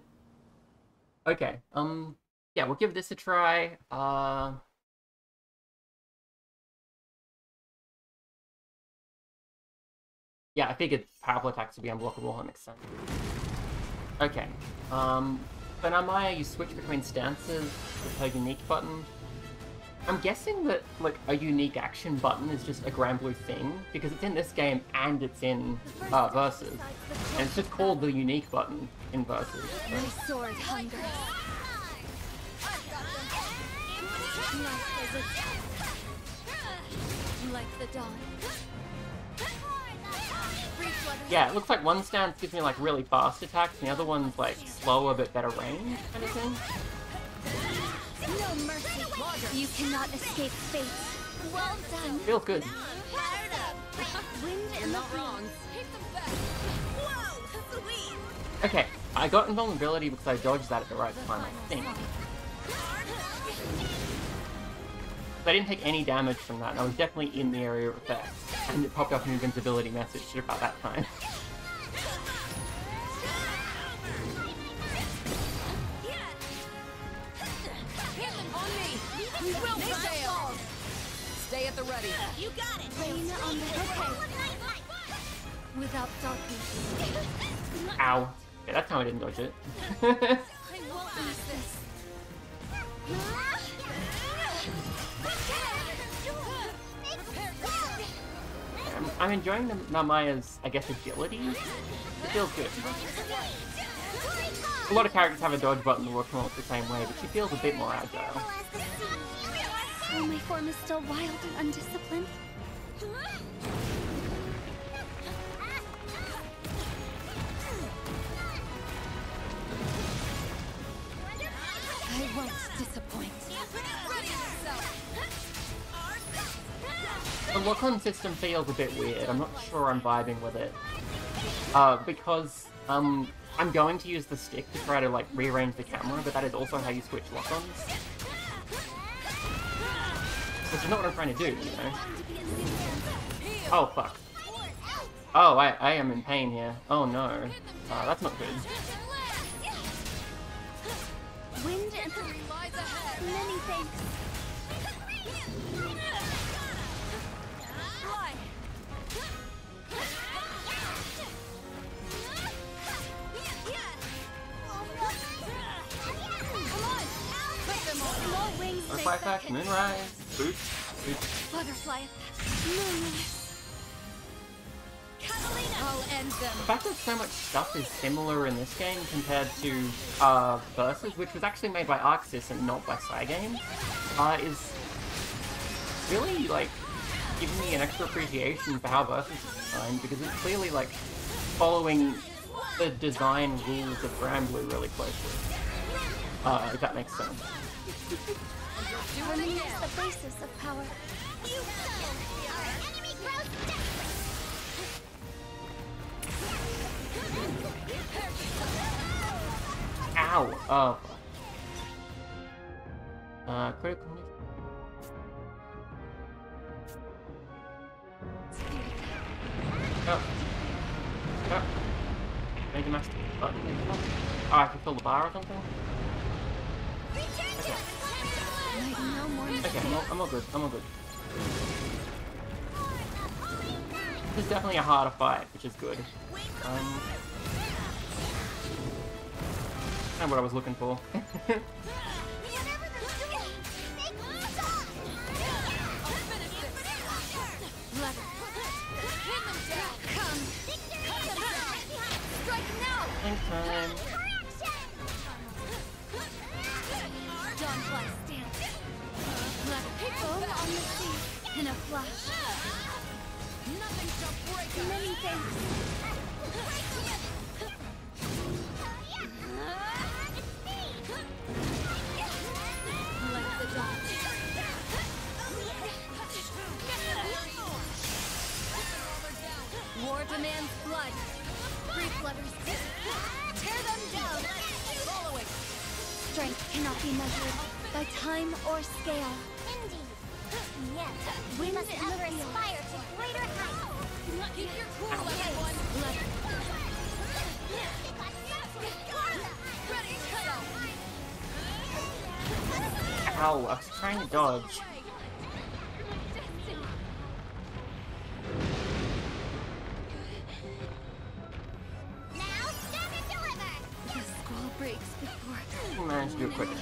okay. Um. Yeah, we'll give this a try. Uh. Yeah, I figured powerful attacks would be unblockable. That makes sense. Okay. Um, Narmaya, you switch between stances with her unique button. I'm guessing that like a unique action button is just a Granblue thing because it's in this game and it's in uh, Versus, and it's just called the unique button in Versus. so- My sword hungers. Life is a like the dawn. Yeah, it looks like one stance gives me like really fast attacks, and the other one's like slower but better range kind of thing. No mercy. You cannot escape fate. Well done. Feels good. Wind You're not wrong. Whoa. Okay, I got invulnerability because I dodged that at the right time, I think. I didn't take any damage from that, and I was definitely in the area of effect. And it popped up an invincibility message at about that time. <laughs> We will fail! Stay at the ready. You got it. Rain on the okay. Without darkness. Ow. Yeah, that's how I didn't dodge it. <laughs> I won't lose this. I'm, I'm enjoying the Narmaya's, I guess, agility. It feels good. A lot of characters have a dodge button that works more the same way, but she feels a bit more agile. My form is still wild and undisciplined. I won't disappoint. The lock-on system feels a bit weird. I'm not sure I'm vibing with it. Uh, because, um, I'm going to use the stick to try to, like, rearrange the camera, but that is also how you switch lock-ons. Which is not what I'm trying to do, you know? Oh, fuck. Oh, I, I am in pain here. Oh, no. Uh, that's not good. Wind and many thanks. More wings Or they flashback, second. moonrise, boots, boots. Butterfly effect. I'll end them. The fact that so much stuff is similar in this game compared to uh, Versus, which was actually made by ArcSys and not by Cygames, uh, is really like giving me an extra appreciation for how Versus is designed because it's clearly like following the design rules of Granblue really closely. Uh, if that makes sense. Harmony is the basis of power. Ow! Oh. Uh, critical. Oh. Oh. Major Master button. Oh, I can fill the bar or something? Like no more Okay, I'm all, I'm all good. I'm all good. This is definitely a harder fight, which is good. Um, and what I was looking for. <laughs> Think time. On the sea in a flash. Nothing shall break us. Many thanks. War demands blood. Free flutters. Tear them down. Following. Strength cannot be measured by time or scale. Indeed. Yet, we must ever aspire to greater heights. Keep your cool, everyone. Ready. Ow, I was trying to dodge. Now stand and deliver. The scroll breaks before. I managed to do it quicker.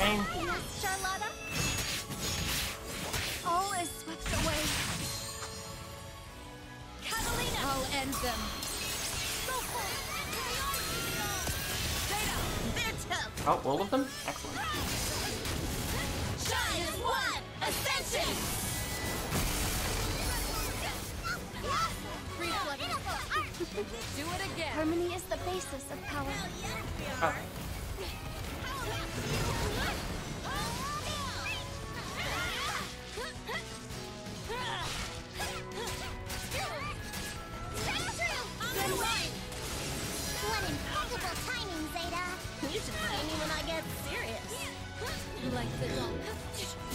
Pain. Yes, Charlotta? All is swept away. Katalina. I'll end them. Oh, all of them? Excellent. Shine as one. Ascension. Do it again. Harmony is the basis of power. Oh,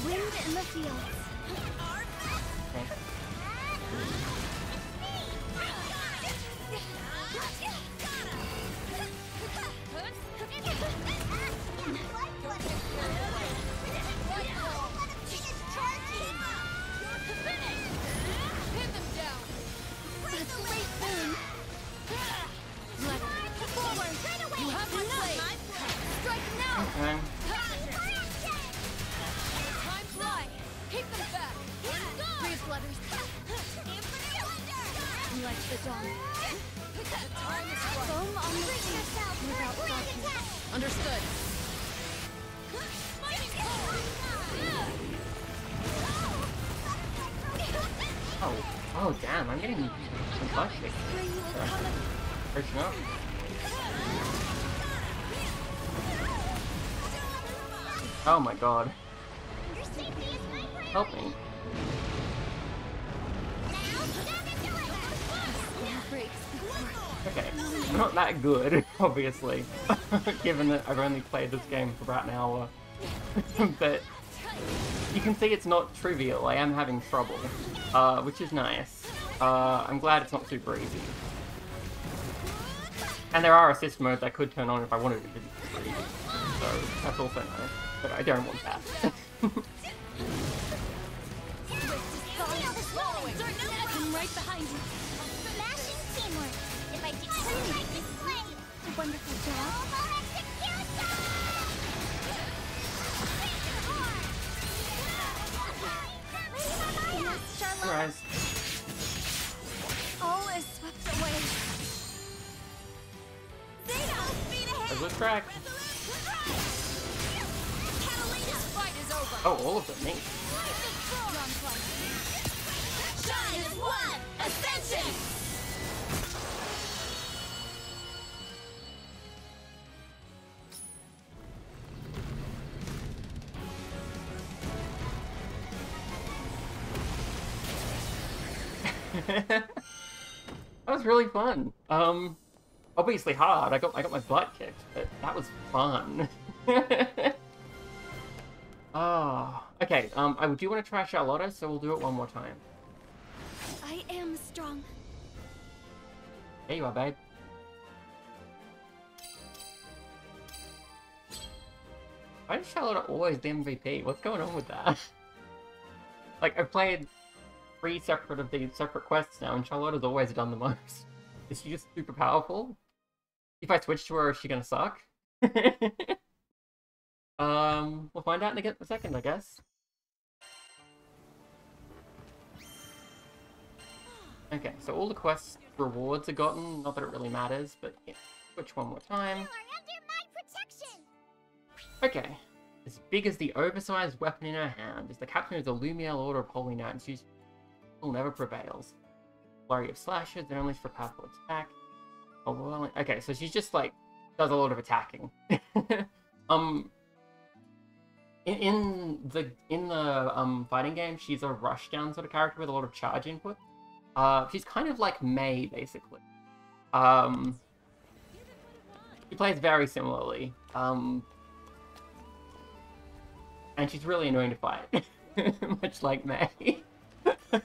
Wind in the fields. I'm getting some up. Oh my god. Help me. Okay. Not that good, <laughs> obviously. <laughs> Given that I've only played this game for about an hour. <laughs> but you can see it's not trivial. I am having trouble. Uh, which is nice. Uh, I'm glad it's not super easy. And there are assist modes I could turn on if I wanted it to be easy. So that's also nice. But I don't want that. <laughs> track. This fight is over. Oh, all of them. Neat. Shine as one. Ascension. that was really fun. Um, obviously hard. I got I got my butt kicked, but that was fun. oh, <laughs> okay. Um, I do want to try Charlotta, so we'll do it one more time. I am strong. There you are, babe. Why is Charlotta always the MVP? What's going on with that? <laughs> like, I've played three separate of these separate quests now, and Charlotta's always done the most. <laughs> Is she just super powerful? If I switch to her, is she gonna suck? Um, we'll find out in a second, I guess. Okay, so all the quest rewards are gotten. Not that it really matters, but yeah. Switch one more time. Okay. As big as the oversized weapon in her hand is the captain of the Lumiel Order of Holy Knights, whose will never prevails. Flurry of slashes, they're only for powerful attack. Oh, well, okay, so she's just like does a lot of attacking. <laughs> um, in, in the in the um fighting game, she's a rushdown sort of character with a lot of charge input. Uh, she's kind of like May, basically. Um, she plays very similarly. Um, and she's really annoying to fight, <laughs> much like May. <laughs>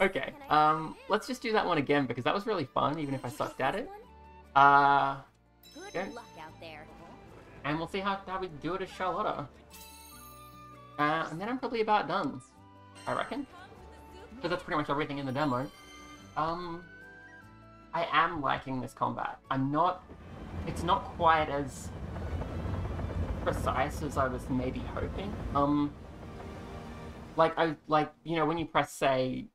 okay, um, let's just do that one again because that was really fun, even if I sucked at it. Uh, Good luck out there. and we'll see how, how we do it as Charlotta. Uh, and then I'm probably about done, I reckon. Because that's pretty much everything in the demo. Um, I am liking this combat. I'm not... It's not quite as precise as I was maybe hoping. Um, like, I, like, you know, when you press, say,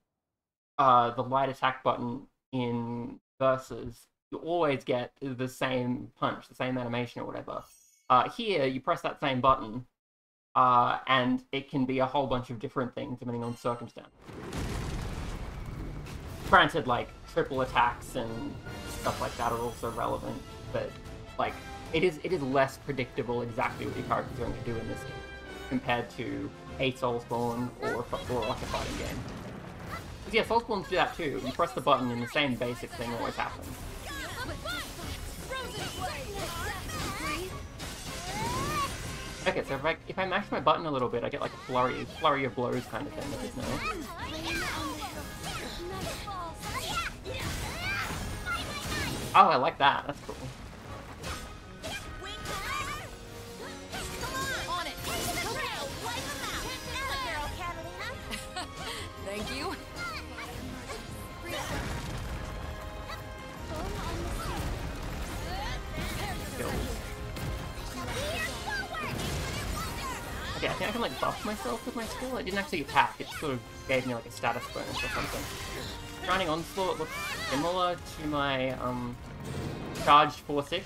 uh, the light attack button in Versus, you always get the same punch, the same animation or whatever. Uh, here, you press that same button, uh, and it can be a whole bunch of different things depending on circumstance. Granted, like, triple attacks and stuff like that are also relevant, but, like, it is it is less predictable exactly what your character's going to do in this game compared to a Soulsborne or, or like a fighting game. Because yeah, Soulsborne do that too. You press the button and the same basic thing always happens. Okay, so if I, if I mash my button a little bit, I get like a flurry, flurry of blows kind of thing, which is nice. Oh, I like that. That's cool. Thank you. Okay, I think I can like buff myself with my skill. I didn't actually attack, it sort of gave me like a status bonus or something. Shining Onslaught looks similar to my um charged 4-6.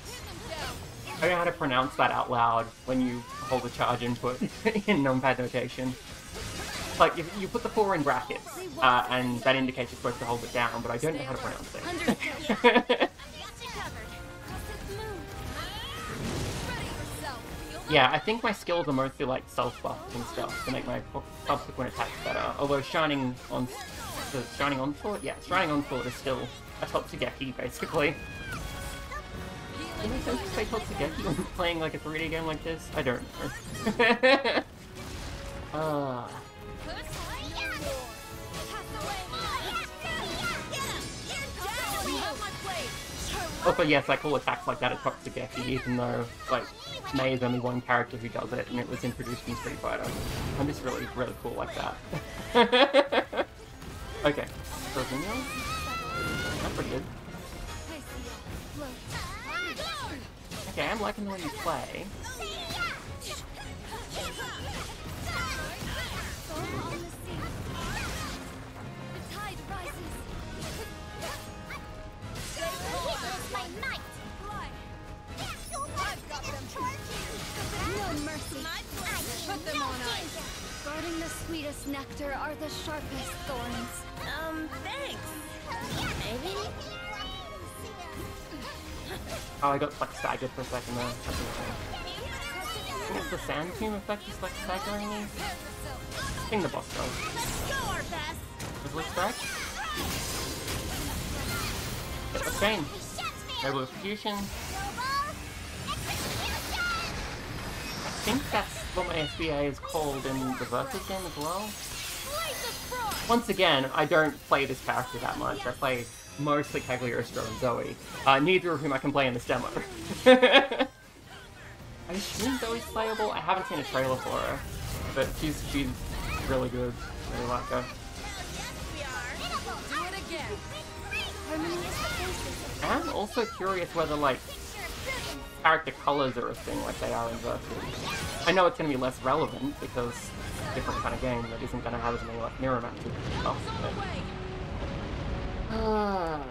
I don't know how to pronounce that out loud when you hold the charge input <laughs> in numpad notation. Like, if you put the 4 in brackets, uh, and that indicates you're supposed to hold it down, but I don't know how to pronounce it. <laughs> Yeah, I think my skills are mostly like self-buffs and stuff to make my subsequent attacks better. Although Shining on the Shining Onslaught, yeah, Shining Onslaught is still a Totsugeki basically. Does it sense to say Totsugeki when playing like a 3D game like this? I don't know. uh, <laughs> also, yes, I call attacks like that a Totsugeki, even though, like, May is only one character who does it, and it was introduced in Street Fighter. I'm just really, really cool like that. <laughs> okay, That's pretty good. Okay, I'm liking the way you play. Guarding the sweetest nectar are the sharpest thorns. Um, thanks. Maybe? Oh, I got like staggered for a second there. I think it's the sand tomb effect just like staggering me. I think the boss does. Go our best. Does it look correct? Hit the chain. Noble execution. Think that's what my SBA is called in the Versus game as well. Once again, I don't play this character that much. I play mostly Cagliostro and Zoe, uh, neither of whom I can play in this demo. <laughs> I assume Zoe's playable. I haven't seen a trailer for her, but she's she's really good. I really like her. I'm also curious whether like character colors are a thing like they are in Versus. I know it's going to be less relevant because it's a different kind of game that isn't going to have as many like mirror matches and. But... Ah.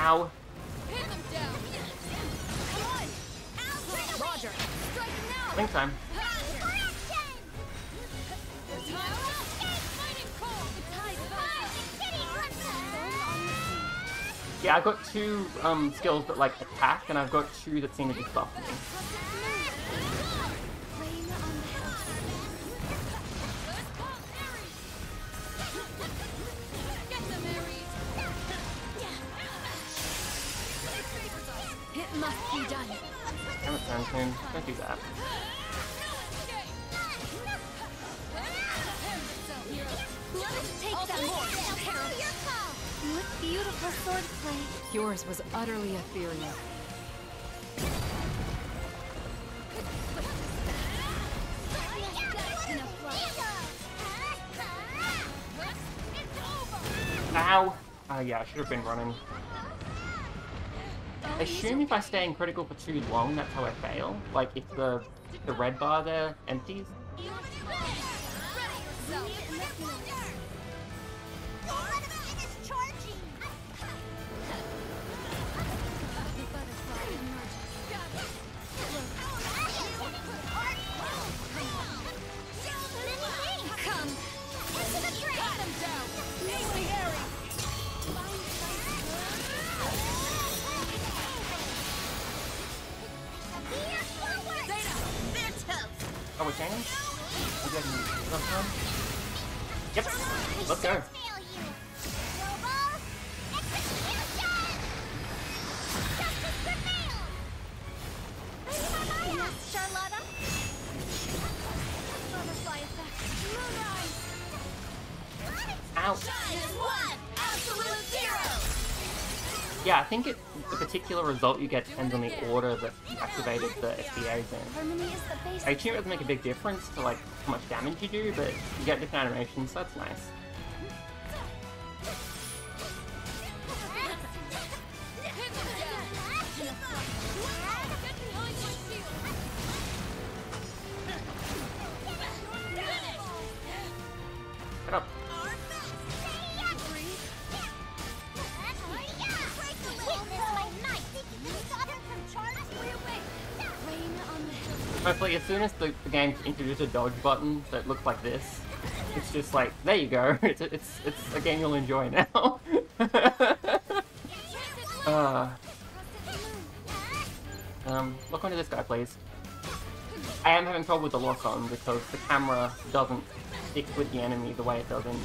Fit Link time. Yeah, I've got two um, skills that like attack, and I've got two that seem to be buff me. Santoon. Don't do that. Take them. Your call. What beautiful swordplay. Yours was utterly ethereal. Ow! Ah, yeah, I should have been running. I assume if I stay in critical for too long, that's how I fail. Like, if the the red bar there empties. Result you get depends on the order that you activated the SBAs in. Assume it doesn't make a big difference to like how much damage you do, but you get different animations, so that's nice. The, game introduces a dodge button that looks like this, it's just like, there you go. It's <laughs> a, it's it's a game you'll enjoy now. <laughs> uh, um, look onto this guy, please. I am having trouble with the lock on because the camera doesn't stick with the enemy the way it does in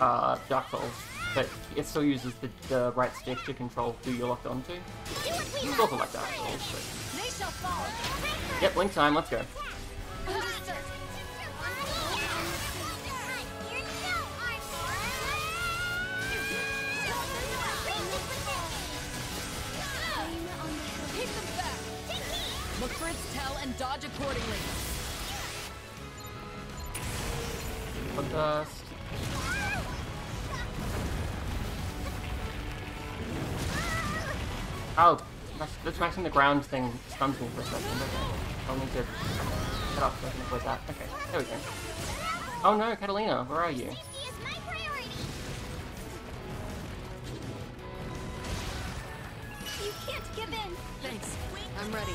uh, Dark Souls, but it still uses the, the right stick to control who you're locked onto. It's also like Dark Souls, but... They shall fall. Yep, link time, let's go. For its tail and dodge accordingly. Blood dust. Oh, that's, the smashing the ground thing stuns me for a second. Okay. I'll need to get off so I can avoid that. Okay, there we go. Oh no, Katalina, where are you? You can't give in. Thanks. I'm ready.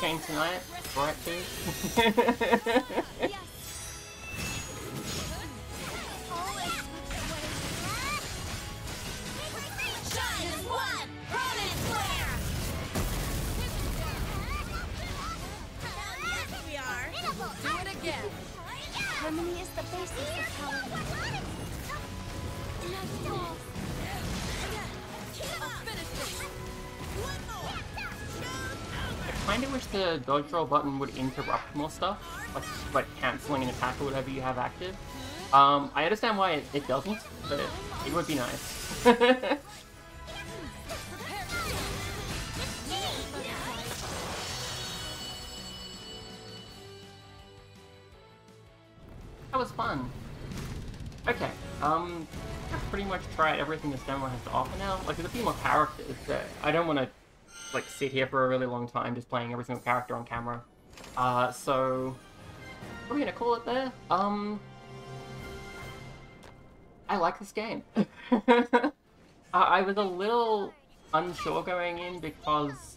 Chain tonight? Right too? <laughs> dodge roll button would interrupt more stuff, like, like cancelling an attack or whatever you have active. Um, I understand why it, it doesn't, but it, it would be nice. <laughs> that was fun. Okay, um, I've pretty much tried everything this demo has to offer now. Like, there's a few more characters that I don't want to sit here for a really long time just playing every single character on camera. Uh, so what are we gonna call it there? Um, I like this game. <laughs> I was a little unsure going in because,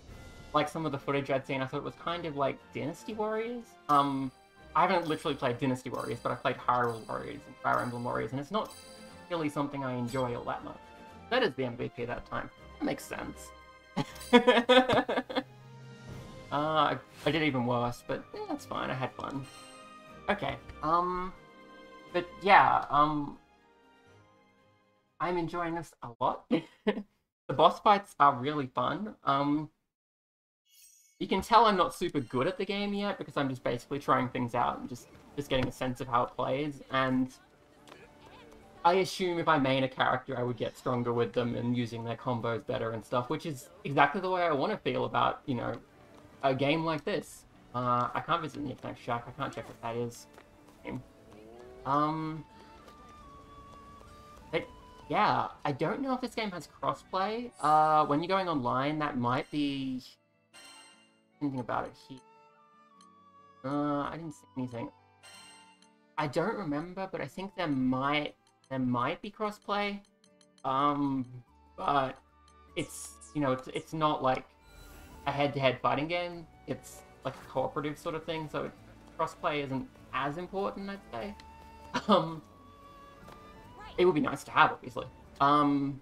like some of the footage I'd seen, I thought it was kind of like Dynasty Warriors. Um, I haven't literally played Dynasty Warriors, but I played Hyrule Warriors and Fire Emblem Warriors, and it's not really something I enjoy all that much. That is the MVP that time. That makes sense. <laughs> uh, I, did even worse, but eh, that's fine. I had fun. Okay. Um, but yeah. Um, I'm enjoying this a lot. <laughs> the boss fights are really fun. Um, you can tell I'm not super good at the game yet because I'm just basically trying things out and just just getting a sense of how it plays. And I assume if I main a character, I would get stronger with them and using their combos better and stuff, which is exactly the way I want to feel about, you know, a game like this. Uh, I can't visit the Knick Shack, I can't check what that is. Um, but yeah, I don't know if this game has crossplay. Uh, when you're going online, that might be anything about it here. Uh, I didn't see anything. I don't remember, but I think there might there might be crossplay. Um, but it's you know it's it's not like a head-to-head fighting game. It's like a cooperative sort of thing, so crossplay isn't as important, I'd say. Um, it would be nice to have, obviously. Um,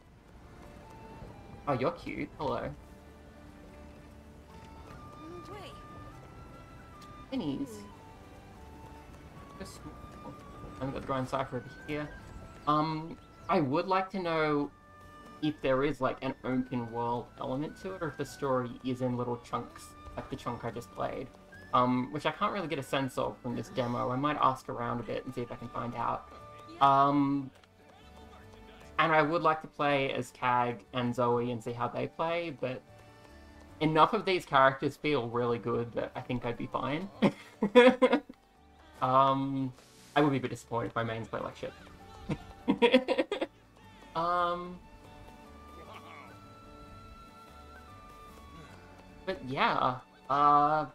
oh, you're cute. Hello. Pennies. I've got the Grandcypher over here. Um, I would like to know if there is like an open world element to it, or if the story is in little chunks, like the chunk I just played. Um, which I can't really get a sense of from this demo. I might ask around a bit and see if I can find out. Um, and I would like to play as Cag and Zoe and see how they play, but enough of these characters feel really good that I think I'd be fine. <laughs> um, I would be a bit disappointed if my mains play like shit. <laughs> um, but yeah, uh,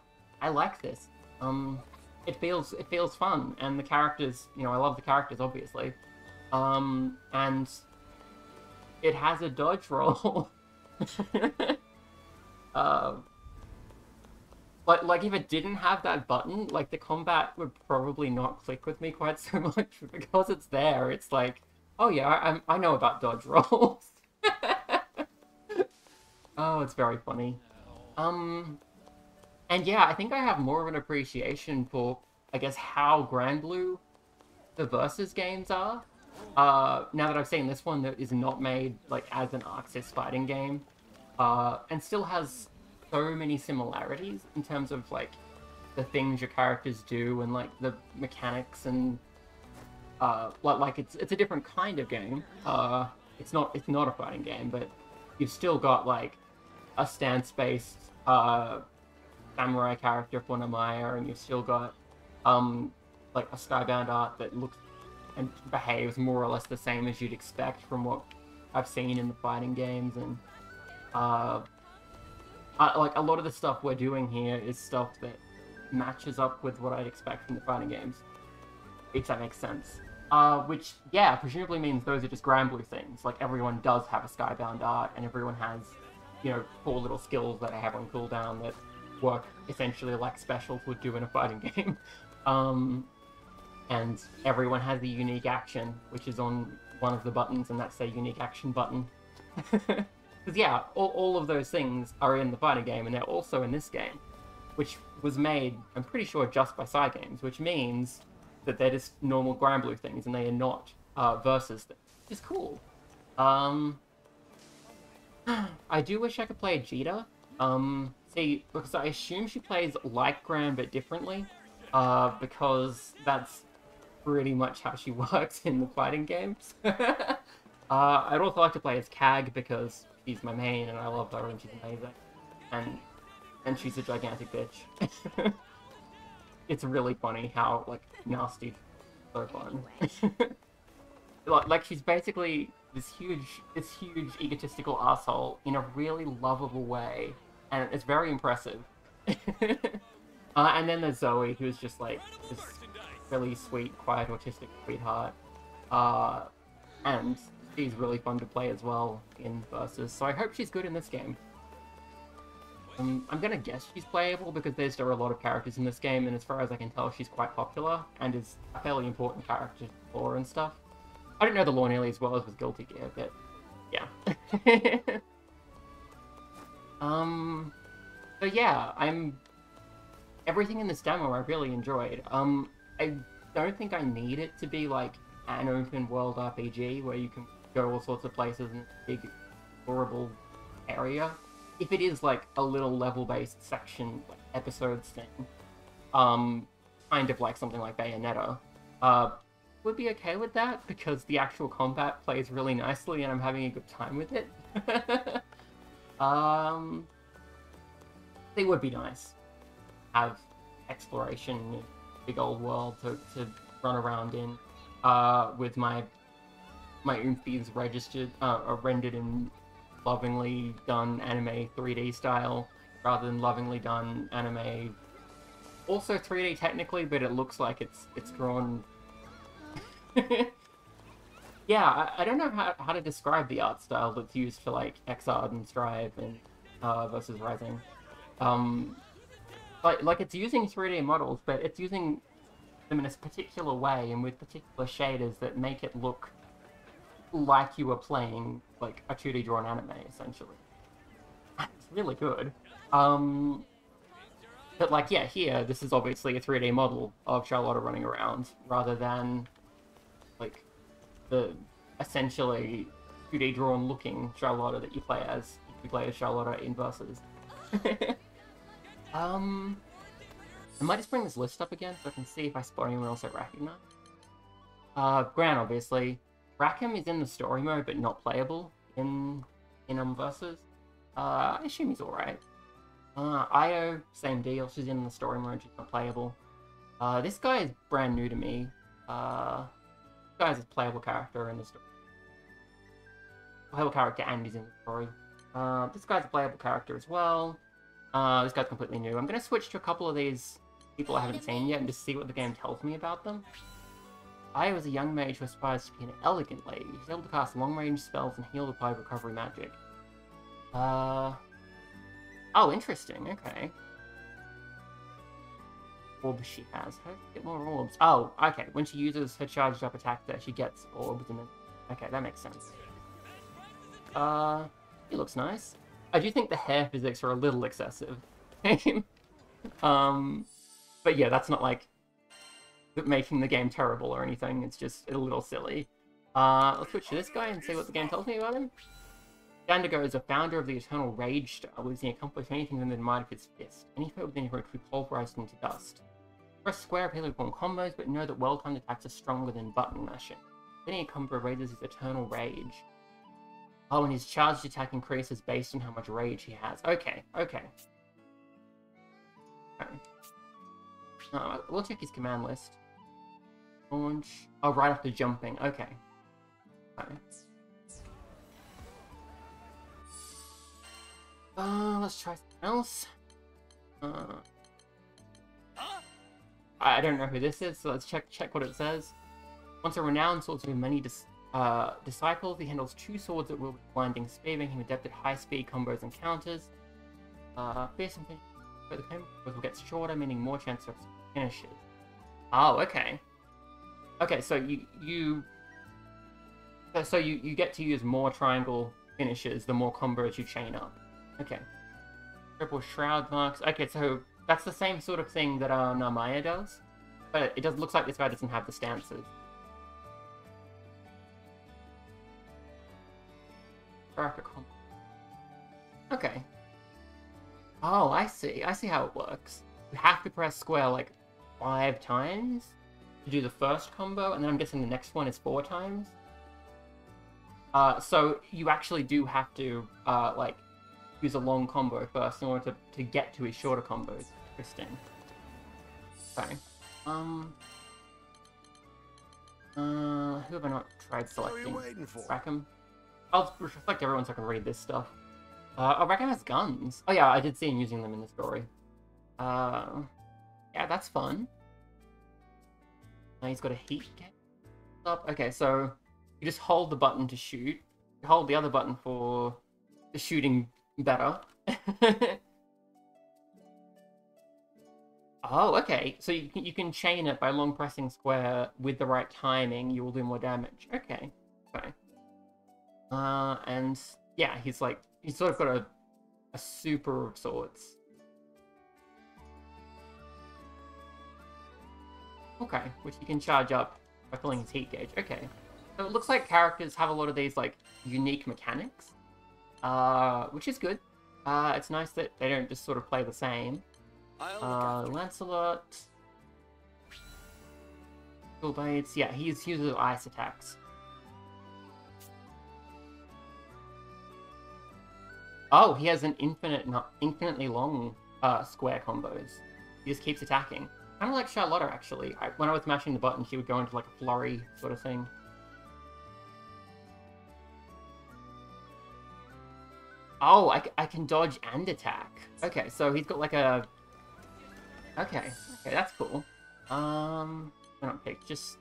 I like this. Um, it feels it feels fun, and the characters, you know, I love the characters obviously. Um, and it has a dodge roll. <laughs> uh, but like if it didn't have that button, like the combat would probably not click with me quite <laughs> so much because it's there. It's like, oh yeah, I, I know about dodge rolls. <laughs> oh, it's very funny. Um, and yeah, I think I have more of an appreciation for I guess, how Granblue the Versus games are. Uh, now that I've seen this one that is not made like as an ArcSys fighting game, uh, and still has so many similarities in terms of like the things your characters do and like the mechanics and uh, like like it's it's a different kind of game. Uh, it's not it's not a fighting game, but you've still got like a stance-based uh, samurai character for Narmaya, and you've still got um, like a skybound art that looks and behaves more or less the same as you'd expect from what I've seen in the fighting games, and uh, I, like a lot of the stuff we're doing here is stuff that matches up with what I'd expect from the fighting games, if that makes sense. Uh, which, yeah, presumably means those are just Granblue things. Like, everyone does have a Skybound art, and everyone has, you know, four little skills that I have on cooldown that work essentially like specials would do in a fighting <laughs> game. um, and everyone has a unique action, which is on one of the buttons, and that's their unique action button. <laughs> Because, yeah, all, all of those things are in the fighting game, and they're also in this game, which was made, I'm pretty sure, just by Cygames, which means that they're just normal Granblue things and they are not uh, versus things. Which is cool. Um, <sighs> I do wish I could play Djeeta. Um, see, because I assume she plays like Gran but differently. Uh, because that's pretty much how she <laughs> works in the fighting games. <laughs> uh, I'd also like to play as Cag because she's my main and I love her and she's amazing. And and she's a gigantic bitch. <laughs> it's really funny how like nasty so fun. <laughs> like, like she's basically this huge this huge egotistical asshole in a really lovable way, and it's very impressive. <laughs> uh, and then there's Zoe, who's just like this really sweet, quiet, autistic sweetheart. Uh, and she's really fun to play as well in Versus, so I hope she's good in this game. Um, I'm gonna guess she's playable because there's still a lot of characters in this game, and as far as I can tell, she's quite popular and is a fairly important character for lore and stuff. I don't know the lore nearly as well as with Guilty Gear, but yeah. <laughs> um, so yeah, I'm everything in this demo I really enjoyed. Um, I don't think I need it to be like an open world RPG where you can go all sorts of places in a big, horrible area. If it is like a little level-based section, like episodes thing, um, kind of like something like Bayonetta, uh, would be okay with that because the actual combat plays really nicely and I'm having a good time with it. <laughs> um, it would be nice. Have exploration, big old world to, to run around in, uh, with my my Oomphies registered, uh, or rendered in lovingly done anime 3D style, rather than lovingly done anime. Also 3D technically, but it looks like it's it's drawn. <laughs> yeah, I, I don't know how, how to describe the art style that's used for like Xrd and Strive and uh, versus Rising. Um, like like it's using 3D models, but it's using them in a particular way and with particular shaders that make it look like you were playing like a 2D drawn anime, essentially. It's really good. Um, but like, yeah, here this is obviously a 3D model of Charlotta running around, rather than like the essentially 2D drawn looking Charlotta that you play as you play as Charlotta in Versus. <laughs> um, I might just bring this list up again so I can see if I spot anyone else I recognize. Uh, Gran, obviously. Rackam is in the story mode, but not playable in in um versus. Uh, I assume he's alright. Uh, Io, same deal. She's in the story mode. She's not playable. Uh, this guy is brand new to me. Uh, this guy's a playable character in the story. Playable character and he's in the story. Uh, this guy's a playable character as well. Uh, this guy's completely new. I'm gonna switch to a couple of these people I haven't seen yet and just see what the game tells me about them. I was a young mage who aspires to be an elegant lady. She's able to cast long-range spells and heal Pied Recovery magic. Uh... Oh, interesting, okay. Orbs she has. How does get more orbs? Oh, okay. When she uses her charged up attack there, she gets orbs and. Okay, that makes sense. Uh... He looks nice. I do think the hair physics are a little excessive. <laughs> um... But yeah, that's not like making the game terrible or anything. It's just a little silly. Uh, let's switch to this guy and see what the game tells me about him. Ghandagoza is a founder of the Eternal Rage Star, believes he accomplished anything within the might of his fist. Any foe within him would be pulverized into dust. Press square to form combos, but know that well-timed attacks are stronger than button mashing. Any combo raises his Eternal Rage. Oh, and his charged attack increases based on how much rage he has. Okay, okay. okay. Uh, we'll check his command list. Launch. Oh, right after jumping. Okay. okay. Uh, let's try something else. Uh, I don't know who this is, so let's check check what it says. Once a renowned swordsman many dis uh, disciples, he handles two swords that will be blinding speed, making him adept at high-speed combos and counters. Uh, fierce and but the combos will get shorter, meaning more chance of finishes. Oh, okay. Okay, so you you so you you get to use more triangle finishes the more combos you chain up. Okay. Triple shroud marks. Okay, so that's the same sort of thing that uh, Narmaya does, but it does looks like this guy doesn't have the stances. Okay. Oh, I see. I see how it works. You have to press square like five times to do the first combo, and then I'm guessing the next one is four times. Uh, so you actually do have to uh, like use a long combo first in order to, to get to his shorter combos. Interesting. Okay. Um. Uh, who have I not tried selecting? What are you waiting for? Rackam. I'll reflect everyone so I can read this stuff. Uh, oh, Rackam has guns. Oh yeah, I did see him using them in the story. Uh, yeah, that's fun. Now he's got a heat up. Okay, so you just hold the button to shoot. You hold the other button for the shooting better. <laughs> oh, okay. So you can, you can chain it by long pressing square with the right timing. You will do more damage. Okay. Okay. Uh, and yeah, he's like he's sort of got a a super of sorts. Okay, which he can charge up by filling his heat gauge. Okay. So it looks like characters have a lot of these like unique mechanics, uh, which is good. Uh, it's nice that they don't just sort of play the same. Uh, Lancelot, Cool Blades, yeah, he's uses ice attacks. Oh, he has an infinite, not infinitely long uh, square combos. He just keeps attacking. Kind of like Charlotta, actually. I, when I was mashing the button, she would go into like a flurry sort of thing. Oh, I, I can dodge and attack. Okay, so he's got like a... Okay, okay, that's cool. Um, I don't pick, just...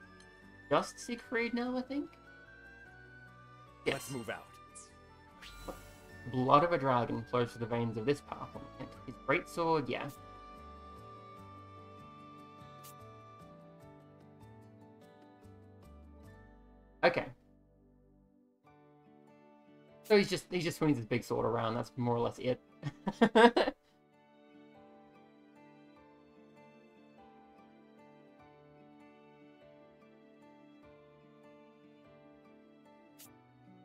Just Siegfried now, I think? Yes. Let's move out. Blood of a dragon flows through the veins of this powerful man. His great sword, yeah. So he's just he just swings his big sword around. That's more or less it. <laughs>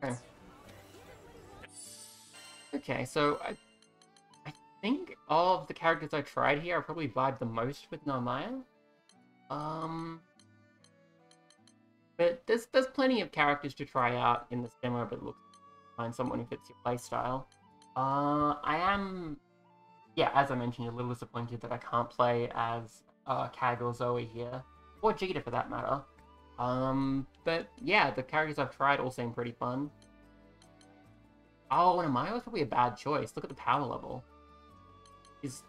okay. Okay, so I I think of the characters I tried here, I probably vibe the most with Narmaya. Um, but there's there's plenty of characters to try out in this demo, but look, find someone who fits your playstyle. Uh, I am, yeah, as I mentioned, a little disappointed that I can't play as uh, Cag or Zoe here, or Djeeta for that matter. Um, but yeah, the characters I've tried all seem pretty fun. Oh, and Narmaya was probably a bad choice. Look at the power level. Is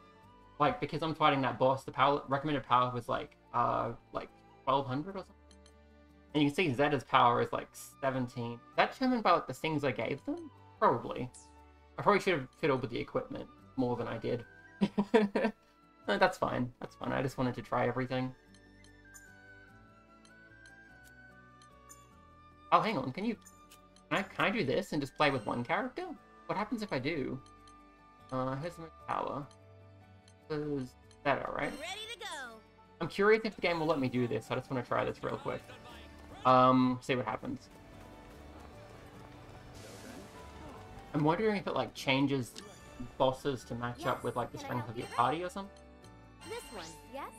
like because I'm fighting that boss, the power recommended power was like uh like 1200 or something. And you can see Zeta's power is like 17. Is that determined by like the things I gave them? Probably. I probably should have fiddled with the equipment more than I did. <laughs> no, that's fine. That's fine. I just wanted to try everything. Oh, hang on. Can you can I, can I do this and just play with one character? What happens if I do? Uh, here's my power. Is that alright? Ready to go. I'm curious if the game will let me do this. I just want to try this real quick. Um, see what happens. I'm wondering if it like changes bosses to match up with like the strength of your party or something. This one, yes?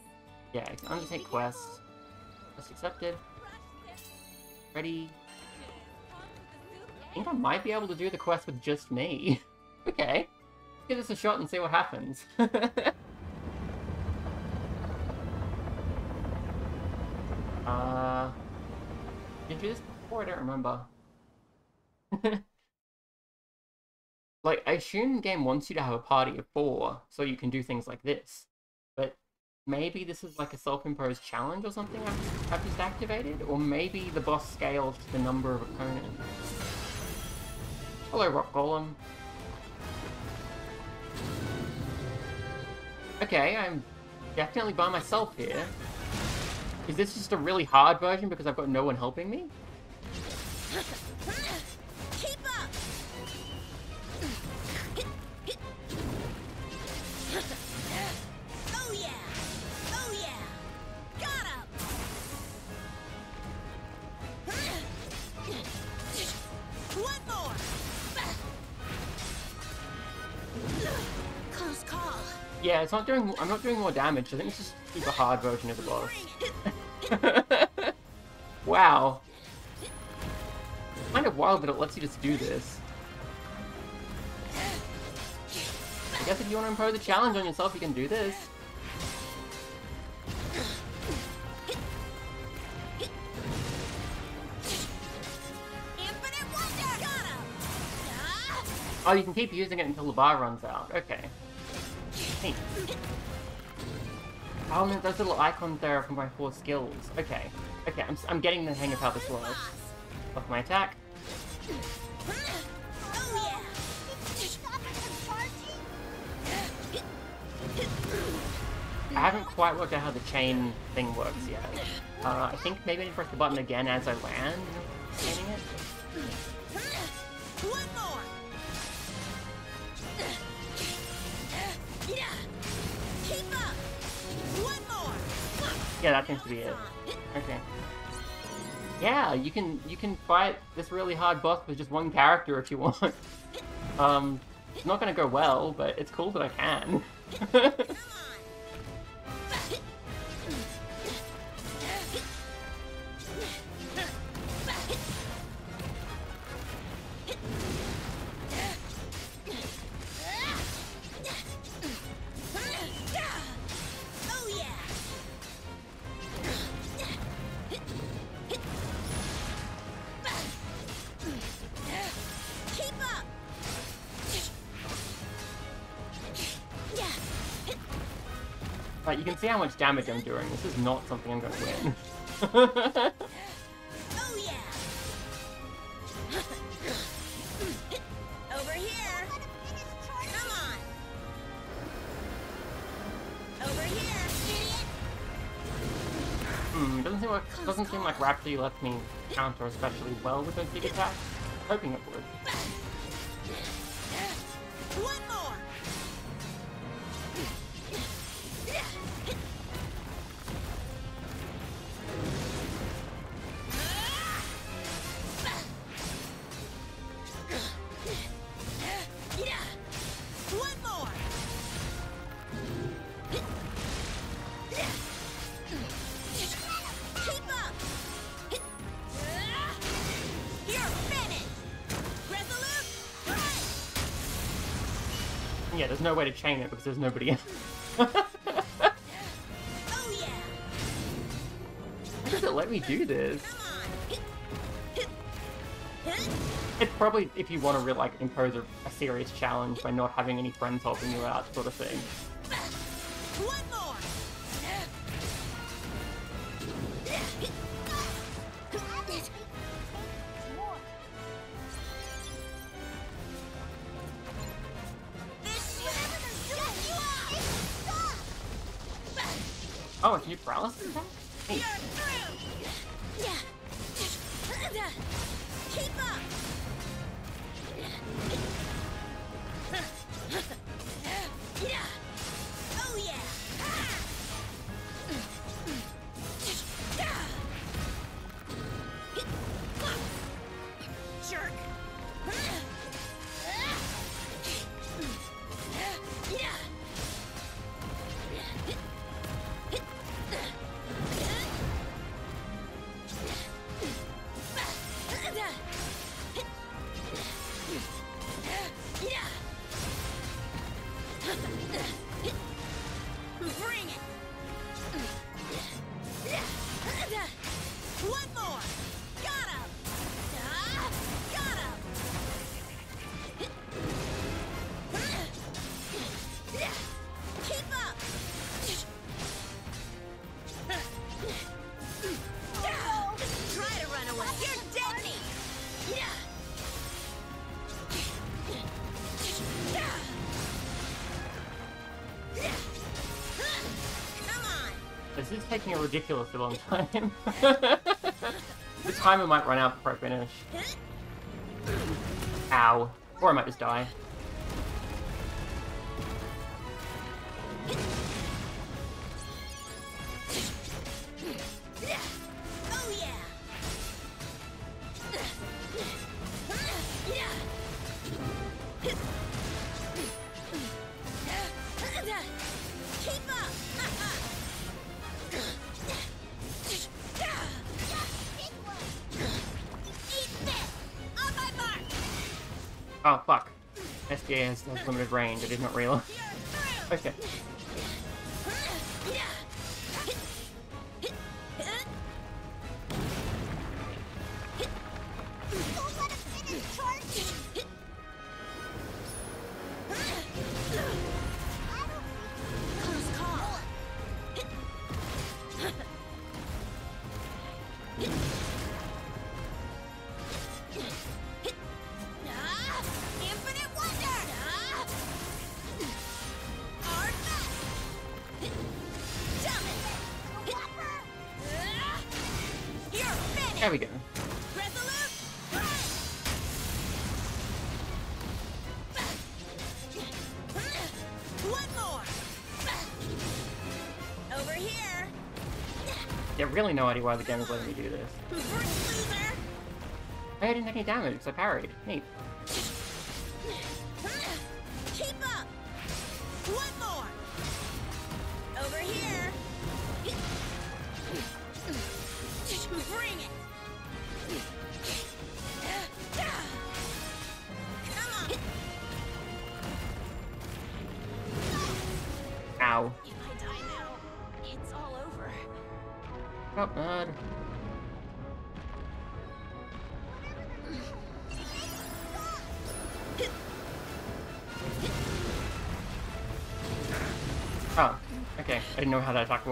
Yeah, undertake quest. Quest accepted. Ready. I think I might be able to do the quest with just me. <laughs> okay. Give this a shot and see what happens. <laughs> uh, did you do this before? I don't remember. <laughs> like, I assume the game wants you to have a party of four, so you can do things like this. But maybe this is like a self-imposed challenge or something I've, I've just activated? Or maybe the boss scales to the number of opponents. Hello, Rock Golem. Okay, I'm definitely by myself here. Is this just a really hard version because I've got no one helping me? Keep up! Oh yeah! Oh yeah! Got him! One more! Close call. Yeah, it's not doing. I'm not doing more damage. I think it's just a hard version of the boss. <laughs> wow. Kind of wild that it lets you just do this. I guess if you want to impose a challenge on yourself, you can do this. Oh, you can keep using it until the bar runs out. Okay. Neat. Oh, no, those little icons there are for my four skills. Okay. Okay, I'm, I'm getting the hang of how this works. Off my attack. I haven't quite worked out how the chain thing works yet. Uh, I think maybe I need to press the button again as I land, Yeah, that seems to be it. Okay. Yeah, you can you can fight this really hard boss with just one character if you want. <laughs> Um, it's not gonna go well, but it's cool that I can. <laughs> you can see how much damage I'm doing. This is not something I'm gonna win. <laughs> Oh yeah! <laughs> Over here! Come on! Over here, idiot! Hmm, doesn't seem like doesn't seem like Rhapsody lets me counter especially well with those big attacks. Hoping it would. One more! No way to chain it because there's nobody else. Oh yeah! Why does it let me do this? It's probably if you want to really like impose a, a serious challenge by not having any friends helping you out, sort of thing. Oh, it's new paralysis attack? Neat. Taking a ridiculously long time. <laughs> the timer might run out before I finish. Ow. Or I might just die. Has limited range, I did not realize. Really no idea why the game is letting me do this. I didn't take any damage I parried. Neat. How that attack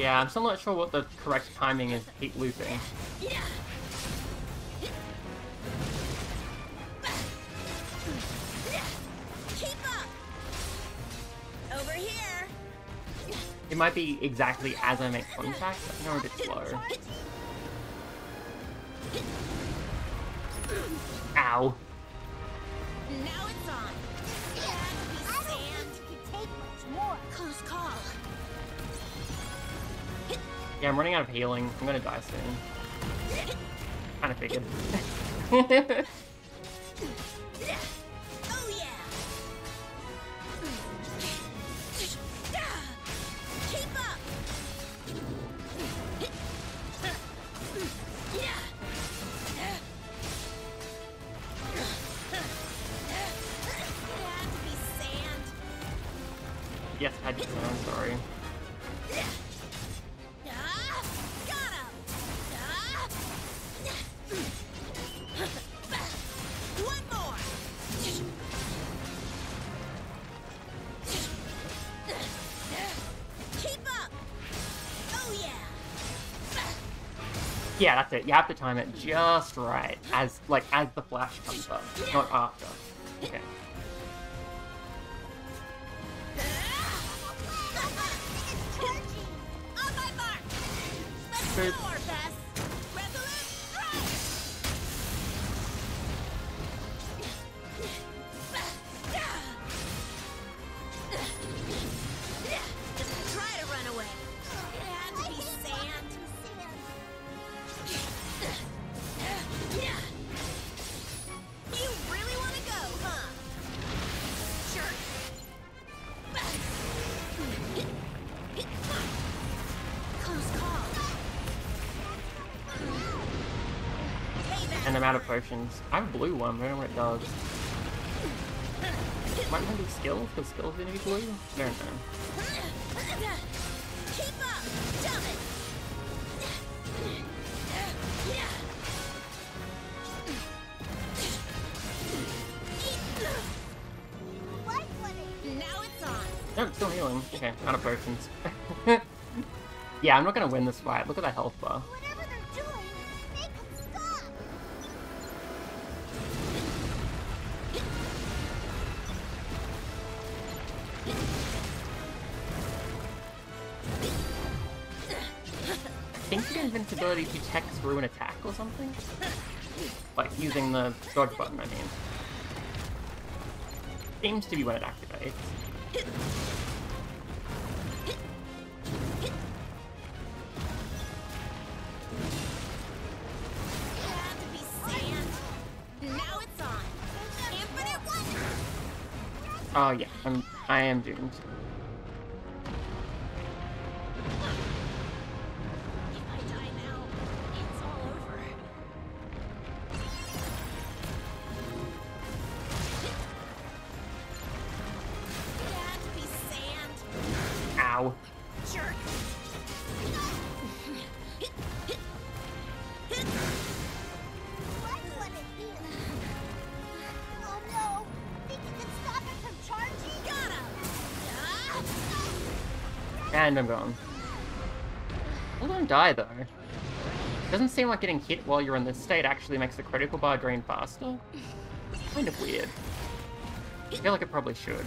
yeah, I'm still not sure what the correct timing is to keep looping. Keep up! Over here! It might be exactly as I make contact, but know a bit slow. Ow. Yeah, I'm running out of healing. I'm gonna die soon. Kinda figured. <laughs> Yeah, that's it. You have to time it just right, as like as the flash comes up, not after. Okay. <laughs> On I'm out of potions. I have a blue one, but I don't know what it does. Might have be skills, because skills to be blue? I don't. Keep up! Jump it! Now it's on. Oh, I'm still healing. Okay, out of potions. <laughs> yeah, I'm not gonna win this fight. Look at that health bar. Something? Like, using the dodge button, I mean. Seems to be when it activates. Had to be sand. Now it's on. Infinite wonder! Oh yeah, I'm, I am doomed. And I'm gone. I don't die though. Doesn't seem like getting hit while you're in this state actually makes the critical bar drain faster. Kind of weird. I feel like it probably should.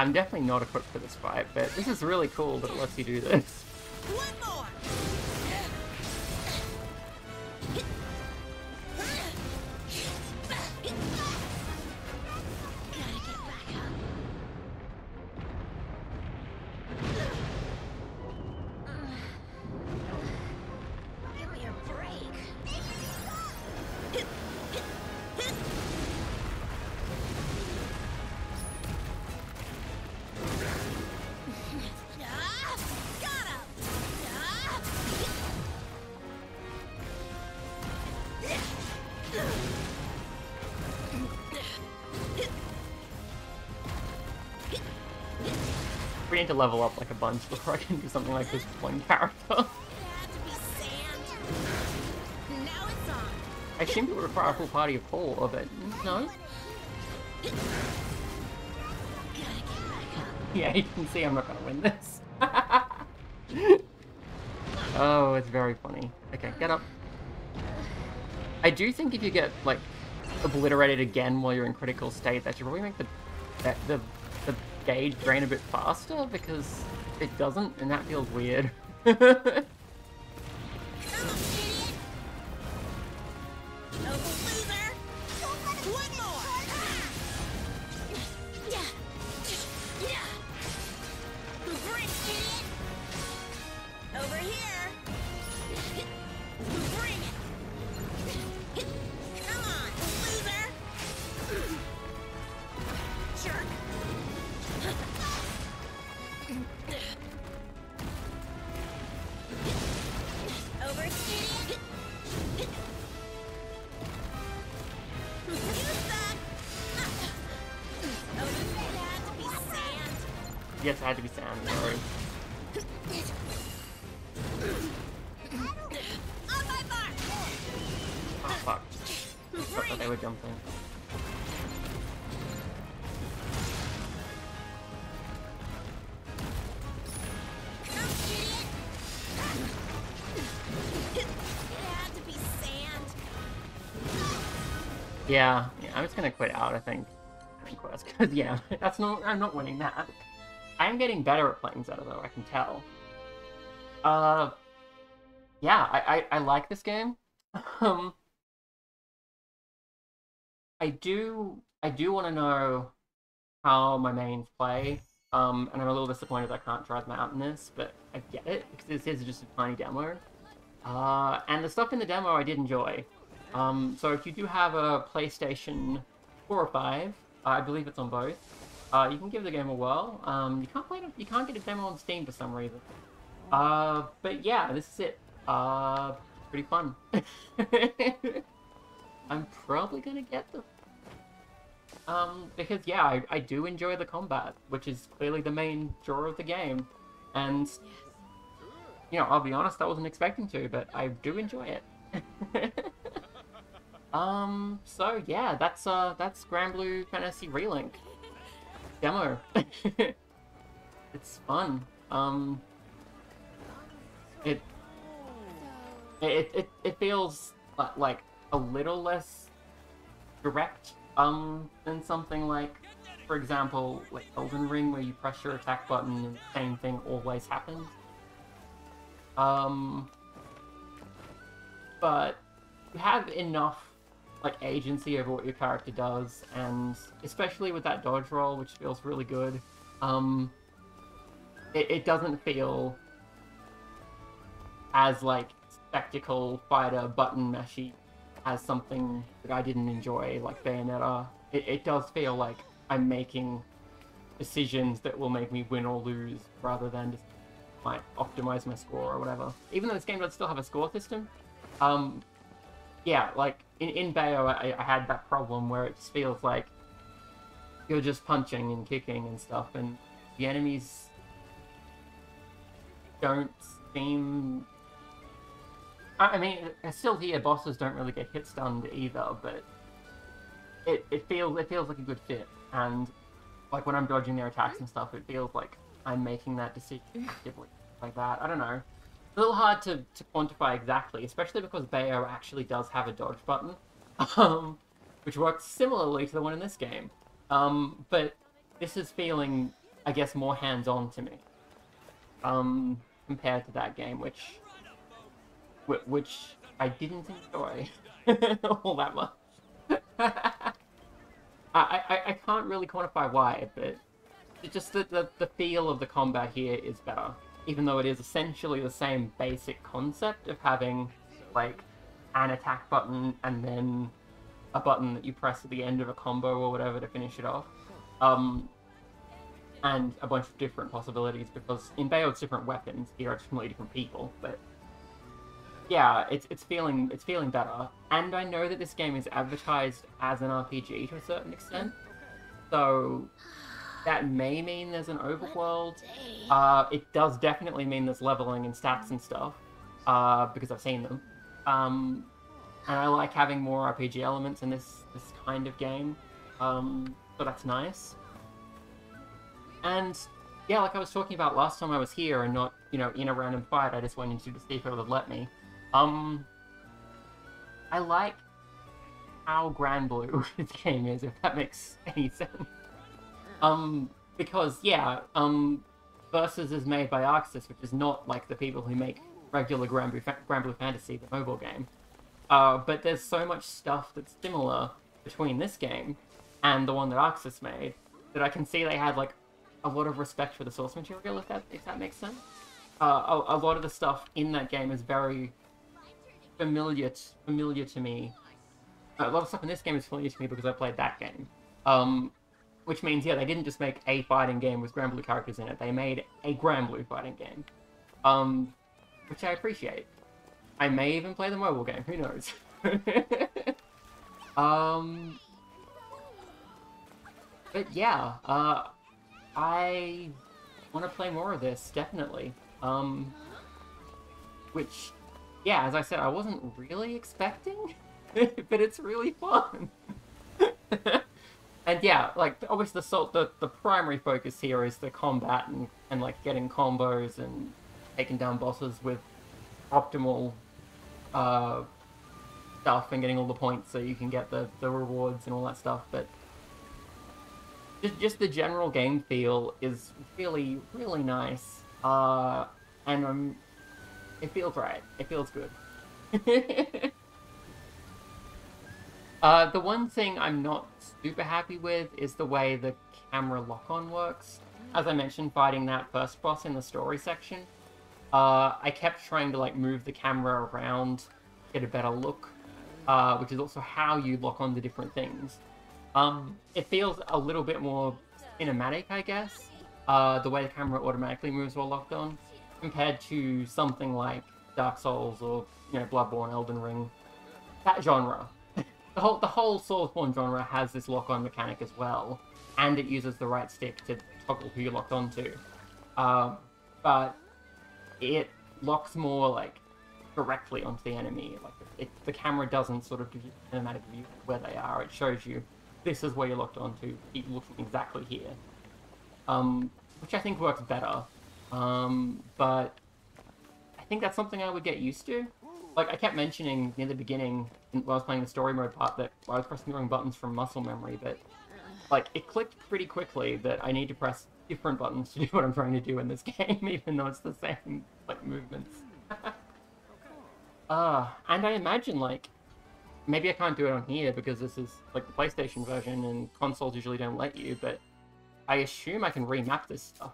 I'm definitely not equipped for this fight, but this is really cool that it lets you do this. Level up like a bunch before I can do something like this with one character. Had to be sand. Now it's on. I assumed it would require a full party of four, but no. Yeah, you can see I'm not gonna win this. <laughs> oh, it's very funny. Okay, get up. I do think if you get like obliterated again while you're in critical state, that should probably make the the gauge drain a bit faster because it doesn't, and that feels weird. <laughs> Yeah, yeah, I'm just gonna quit out, I think. Quest, because <laughs> yeah, that's not, I'm not winning that. I'm getting better at playing Zeta though, I can tell. Uh, yeah, I, I, I like this game. <laughs> Um, I do I do want to know how my mains play. Um, and I'm a little disappointed I can't drive them out in this, but I get it because this is just a tiny demo. Uh, and the stuff in the demo I did enjoy. Um, so if you do have a PlayStation 4 or 5, I believe it's on both, uh, you can give the game a whirl. Um, you can't play it, you can't get a demo on Steam for some reason. Uh, but yeah, this is it. Uh, pretty fun. <laughs> I'm probably gonna get them. Um, because yeah, I, I do enjoy the combat, which is clearly the main draw of the game. And, you know, I'll be honest, I wasn't expecting to, but I do enjoy it. <laughs> um, so yeah, that's, uh, that's Granblue Fantasy Relink. Demo. <laughs> it's fun. Um, it, it, it, it feels like a little less direct um than something like for example like Elden Ring where you press your attack button and the same thing always happens um but you have enough like agency over what your character does and especially with that dodge roll which feels really good um it, it doesn't feel as like spectacle fighter button mashy as something that I didn't enjoy, like Bayonetta. It, it does feel like I'm making decisions that will make me win or lose rather than just like optimize my score or whatever. Even though this game does still have a score system, um, yeah, like in, in Bayo, I, I had that problem where it just feels like you're just punching and kicking and stuff, and the enemies don't seem I mean, still here, bosses don't really get hit stunned either, but it, it feels it feels like a good fit, and like when I'm dodging their attacks and stuff, it feels like I'm making that decision actively, like that. I don't know. A little hard to, to quantify exactly, especially because Bayo actually does have a dodge button, <laughs> um, which works similarly to the one in this game. Um, but this is feeling, I guess, more hands-on to me um, compared to that game, which which I didn't enjoy <laughs> all that much. <laughs> I, I, I can't really quantify why, but just the, the, the feel of the combat here is better. Even though it is essentially the same basic concept of having, like, an attack button and then a button that you press at the end of a combo or whatever to finish it off. Um, and a bunch of different possibilities, because in Bayo it's different weapons, here it's completely different people, but yeah, it's it's feeling it's feeling better. And I know that this game is advertised as an RPG to a certain extent, so that may mean there's an overworld. Uh, it does definitely mean there's leveling and stats and stuff, uh, because I've seen them. Um, and I like having more RPG elements in this this kind of game, um, so that's nice. And yeah, like I was talking about last time I was here, and not you know in a random fight, I just went into to see if it would let me. Um, I like how Granblue <laughs> this game is, if that makes any sense. Um, because yeah, um, Versus is made by ArcSys, which is not like the people who make regular Fa Granblue Fantasy, the mobile game. Uh, but there's so much stuff that's similar between this game and the one that ArcSys made that I can see they had like a lot of respect for the source material, if that if that makes sense. Uh, a, a lot of the stuff in that game is very familiar familiar to me. A lot of stuff in this game is familiar to me because I played that game. Um, which means, yeah, they didn't just make a fighting game with Granblue characters in it. They made a Granblue fighting game. Um, which I appreciate. I may even play the mobile game, who knows? <laughs> um, but yeah, uh, I want to play more of this, definitely. Um, which yeah, as I said, I wasn't really expecting, <laughs> but it's really fun. <laughs> and yeah, like obviously the, the the primary focus here is the combat and, and like getting combos and taking down bosses with optimal uh, stuff and getting all the points so you can get the, the rewards and all that stuff. But just just the general game feel is really really nice. Uh, and it feels right. It feels good. <laughs> Uh, the one thing I'm not super happy with is the way the camera lock-on works. As I mentioned, fighting that first boss in the story section, uh, I kept trying to like move the camera around, get a better look, uh, which is also how you lock on to different things. Um, it feels a little bit more cinematic, I guess, uh, the way the camera automatically moves while locked on, compared to something like Dark Souls or you know Bloodborne, Elden Ring, that genre. The whole the whole Soulsborne genre has this lock-on mechanic as well, and it uses the right stick to toggle who you're locked onto. Um, but it locks more like directly onto the enemy. Like it, the camera doesn't sort of give you a cinematic view of where they are. It shows you this is where you're locked onto. Keep looking exactly here, um, which I think works better. Um, but I think that's something I would get used to. Like I kept mentioning near the beginning when I was playing the story mode part that I was pressing the wrong buttons from muscle memory, but like it clicked pretty quickly that I need to press different buttons to <laughs> do what I'm trying to do in this <laughs> game, even though it's the same like movements. <laughs> uh, and I imagine like maybe I can't do it on here because this is like the PlayStation version and consoles usually don't let you, but I assume I can remap this stuff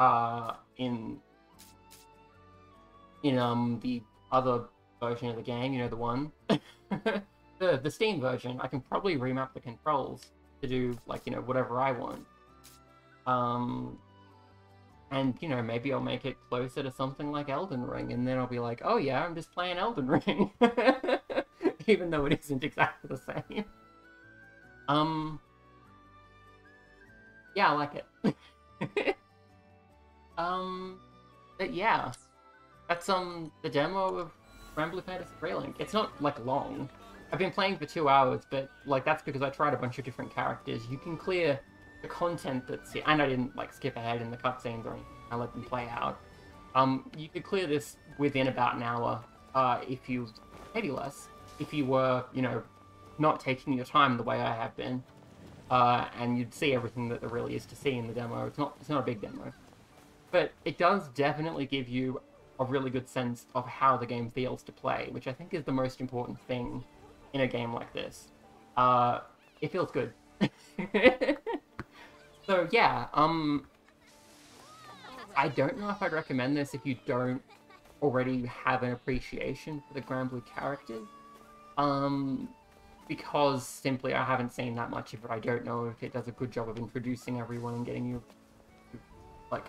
uh in in um the other version of the game, you know the one <laughs> the the Steam version, I can probably remap the controls to do like, you know, whatever I want. Um and you know, maybe I'll make it closer to something like Elden Ring, and then I'll be like, oh yeah, I'm just playing Elden Ring. <laughs> Even though it isn't exactly the same. Um Yeah, I like it. <laughs> um but yeah. That's um the demo of Granblue Fantasy Relink. It's not like long. I've been playing for two hours, but like that's because I tried a bunch of different characters. You can clear the content that's here, and I didn't like skip ahead in the cutscenes or anything. I let them play out. Um, you could clear this within about an hour, uh, if you maybe less, if you were, you know, not taking your time the way I have been, uh, and you'd see everything that there really is to see in the demo. It's not, it's not a big demo, but it does definitely give you a really good sense of how the game feels to play, which I think is the most important thing in a game like this. Uh, it feels good. <laughs> so yeah, um, I don't know if I'd recommend this if you don't already have an appreciation for the Granblue characters. Um, because simply I haven't seen that much of it. I don't know if it does a good job of introducing everyone and getting you, like,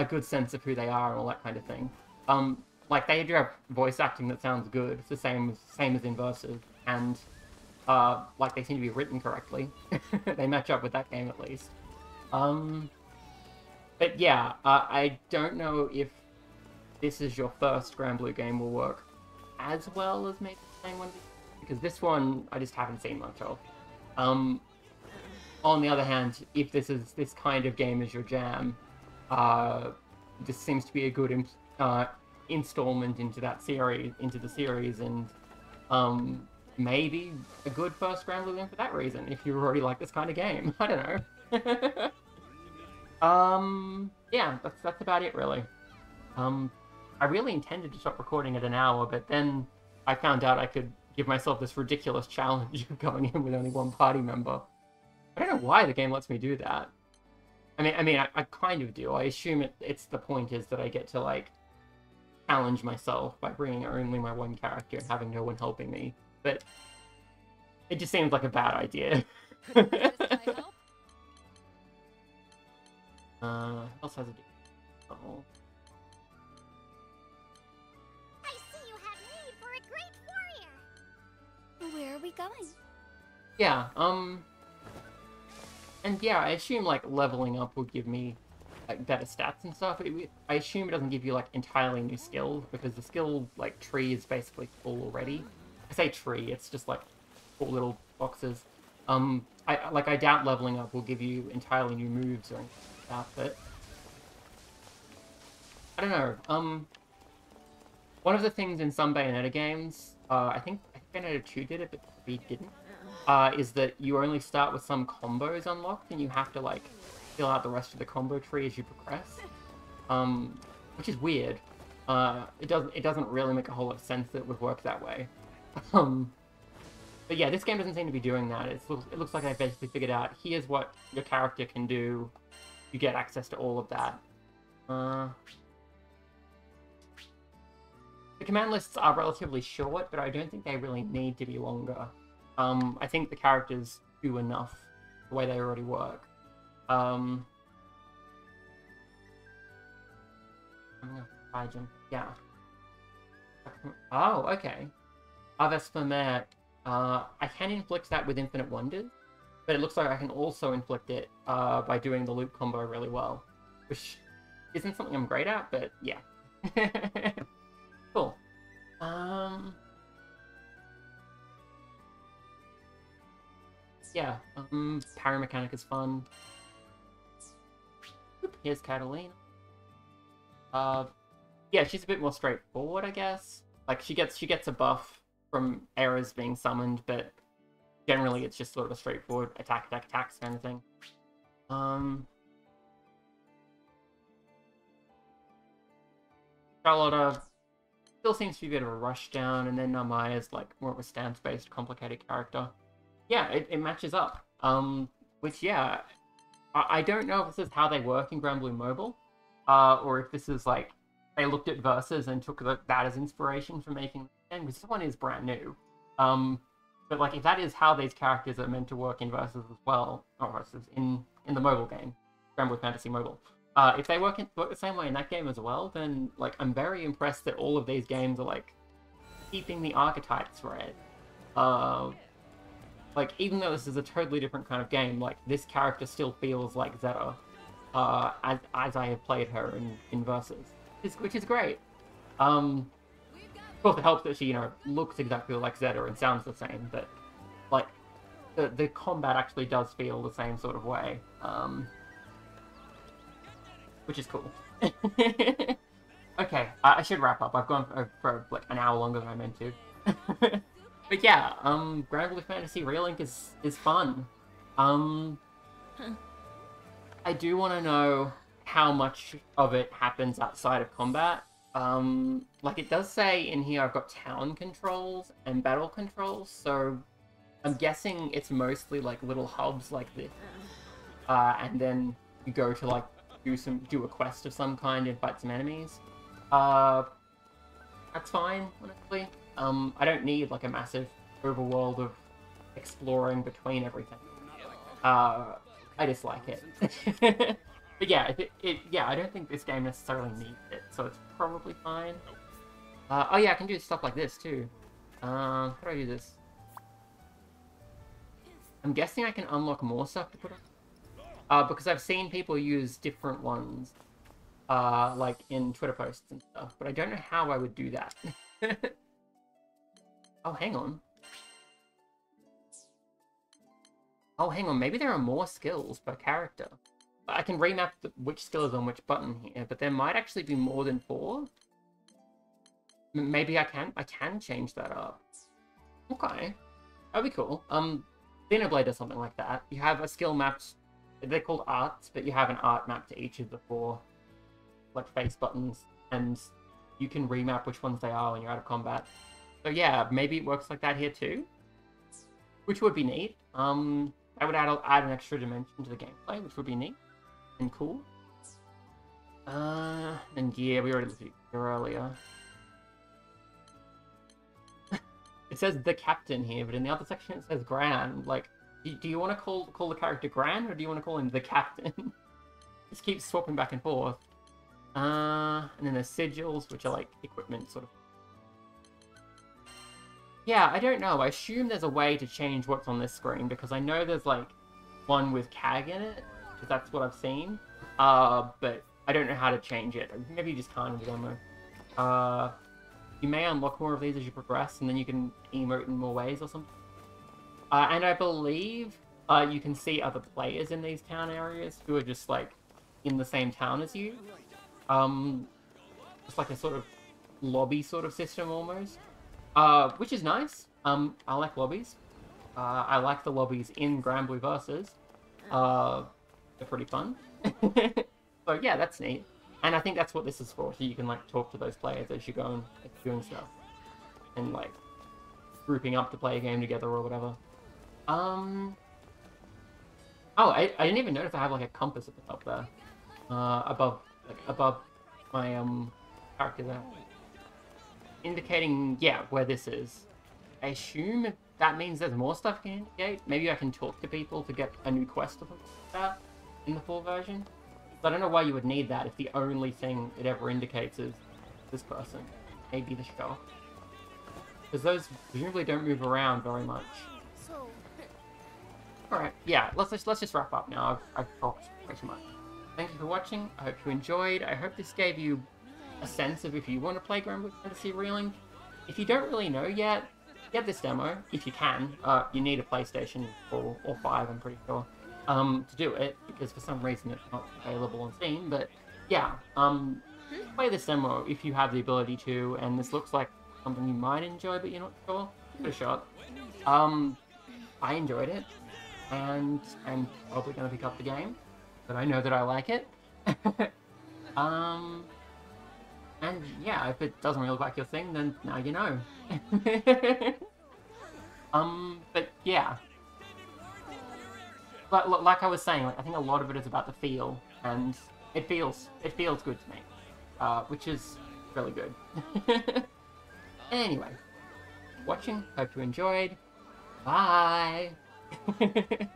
a good sense of who they are and all that kind of thing. Um, like they do have voice acting that sounds good. It's the same same as in Versus, and uh, like they seem to be written correctly. <laughs> they match up with that game at least. Um, but yeah, uh, I don't know if this is your first Granblue game will work as well as maybe the same one because this one I just haven't seen much of. Um, on the other hand, if this is this kind of game is your jam, uh, this seems to be a good uh, installment into that series, into the series, and um, maybe a good first Granblue game for that reason. If you already like this kind of game, <laughs> I don't know. <laughs> um, yeah, that's that's about it really. Um, I really intended to stop recording at an hour, but then I found out I could give myself this ridiculous <laughs> challenge of going in with only one party member. I don't know why the game lets me do that. I mean, I mean, I, I kind of do. I assume it, it's the point is that I get to like challenge myself by bringing only my one character and having no one helping me. But it just seems like a bad idea. <laughs> uh, else has a oh. I see you have need for a great warrior. Where are we going? Yeah, um... And yeah, I assume, like, leveling up will give me, like, better stats and stuff. It, I assume it doesn't give you, like, entirely new skills, because the skill, like, tree is basically full already. I say tree, it's just, like, four little boxes. Um, I, like, I doubt leveling up will give you entirely new moves or anything like that, but... I don't know, um... One of the things in some Bayonetta games, uh, I think, I think Bayonetta 2 did it, but 3 didn't, uh, is that you only start with some combos unlocked, and you have to, like, fill out the rest of the combo tree as you progress. Um, which is weird. Uh, it doesn't it doesn't really make a whole lot of sense that it would work that way. <laughs> Um, but yeah, this game doesn't seem to be doing that. It's, it looks like they basically figured out here's what your character can do. You get access to all of that. Uh, the command lists are relatively short, but I don't think they really need to be longer. Um, I think the characters do enough the way they already work. Um, I'm gonna jump. Yeah. Oh, okay. Avespermer. Uh, I can inflict that with Infinite Wonders, but it looks like I can also inflict it uh, by doing the loop combo really well, which isn't something I'm great at, but yeah. <laughs> cool. Um. Yeah, um, mechanic is fun. Here's Katalina. Uh, yeah, she's a bit more straightforward, I guess. Like she gets she gets a buff from Ares being summoned, but generally it's just sort of a straightforward attack, attack, attacks kind of thing. Um, Charlotta still seems to be a bit of a rush down, and then Narmaya's like more of a stance-based, complicated character. Yeah, it, it matches up. Um, which yeah, I, I don't know if this is how they work in Granblue Mobile, uh, or if this is like they looked at Versus and took the, that as inspiration for making the game. Because this one is brand new. Um, but like if that is how these characters are meant to work in Versus as well, not Versus in in the mobile game, Granblue Fantasy Mobile. Uh, if they work, in, work the same way in that game as well, then like I'm very impressed that all of these games are like keeping the archetypes thread. Uh, like even though this is a totally different kind of game, like this character still feels like Zeta, uh, as as I have played her in in Versus, which is, which is great. Um, of course, it helps that she you know looks exactly like Zeta and sounds the same, but like the the combat actually does feel the same sort of way. Um, which is cool. <laughs> okay, I, I should wrap up. I've gone for, for like an hour longer than I meant to. <laughs> but yeah, um, Granblue Fantasy Relink is is fun. Um, I do want to know how much of it happens outside of combat. Um, like it does say in here, I've got town controls and battle controls, so I'm guessing it's mostly like little hubs like this, <sighs> uh, and then you go to like do some do a quest of some kind and fight some enemies. Uh, that's fine, honestly. Um, I don't need like a massive overworld of exploring between everything. Uh, I just like it. <laughs> but yeah, it, it, yeah, I don't think this game necessarily needs it, so it's probably fine. Uh, oh yeah, I can do stuff like this too. Uh, how do I do this? I'm guessing I can unlock more stuff to put on. Uh, because I've seen people use different ones, uh, like in Twitter posts and stuff, but I don't know how I would do that. <laughs> oh, hang on. Oh, hang on, maybe there are more skills per character. I can remap the, which skill is on which button here, but there might actually be more than four. M maybe I can I can change that up. Okay, that'd be cool. Um, Xenoblade does something like that. You have a skill mapped. They're called arts, but you have an art map to each of the four, like face buttons, and you can remap which ones they are when you're out of combat. So yeah, maybe it works like that here too, which would be neat. Um, I would add, add an extra dimension to the gameplay, which would be neat and cool. Uh, and yeah, we already looked at it earlier. <laughs> it says the captain here, but in the other section it says Gran. Like, do, you want to call call the character Gran, or do you want to call him the captain? <laughs> Just keep swapping back and forth. Uh, and then there's sigils, which are like equipment sort of. Yeah, I don't know. I assume there's a way to change what's on this screen because I know there's like one with CAG in it, because that's what I've seen. Uh, but I don't know how to change it. Maybe you just can't in the demo. Uh, you may unlock more of these as you progress, and then you can emote in more ways or something. Uh, and I believe uh, you can see other players in these town areas who are just like in the same town as you. Um, just like a sort of lobby sort of system almost, uh, which is nice. Um, I like lobbies. Uh, I like the lobbies in Granblue Versus. Uh, they're pretty fun. <laughs> so yeah, that's neat. And I think that's what this is for, so you can like talk to those players as you go and like, doing stuff, and like grouping up to play a game together or whatever. Um. Oh, I, I didn't even notice I have like a compass at the top there, uh, above like above my um character there, indicating yeah where this is. I assume that means there's more stuff I can indicate. Maybe I can talk to people to get a new quest or that in the full version. But I don't know why you would need that if the only thing it ever indicates is this person. Maybe the shop. Because those presumably don't move around very much. Alright, yeah, let's just, let's just wrap up now. I've, I've talked too much. Thank you for watching. I hope you enjoyed. I hope this gave you a sense of if you want to play Granblue Fantasy Relink. If you don't really know yet, get this demo, if you can. Uh, you need a PlayStation 4 or 5, I'm pretty sure, um, to do it, because for some reason it's not available on Steam, but yeah, um, play this demo if you have the ability to, and this looks like something you might enjoy, but you're not sure. Give it a shot. Um, I enjoyed it, and I'm probably going to pick up the game, but I know that I like it. <laughs> um, and yeah, if it doesn't really look like your thing, then now you know. <laughs> um, but yeah. Like, like I was saying, like, I think a lot of it is about the feel, and it feels it feels good to me, uh, which is really good. <laughs> anyway, watching, hope you enjoyed. Bye. <laughs>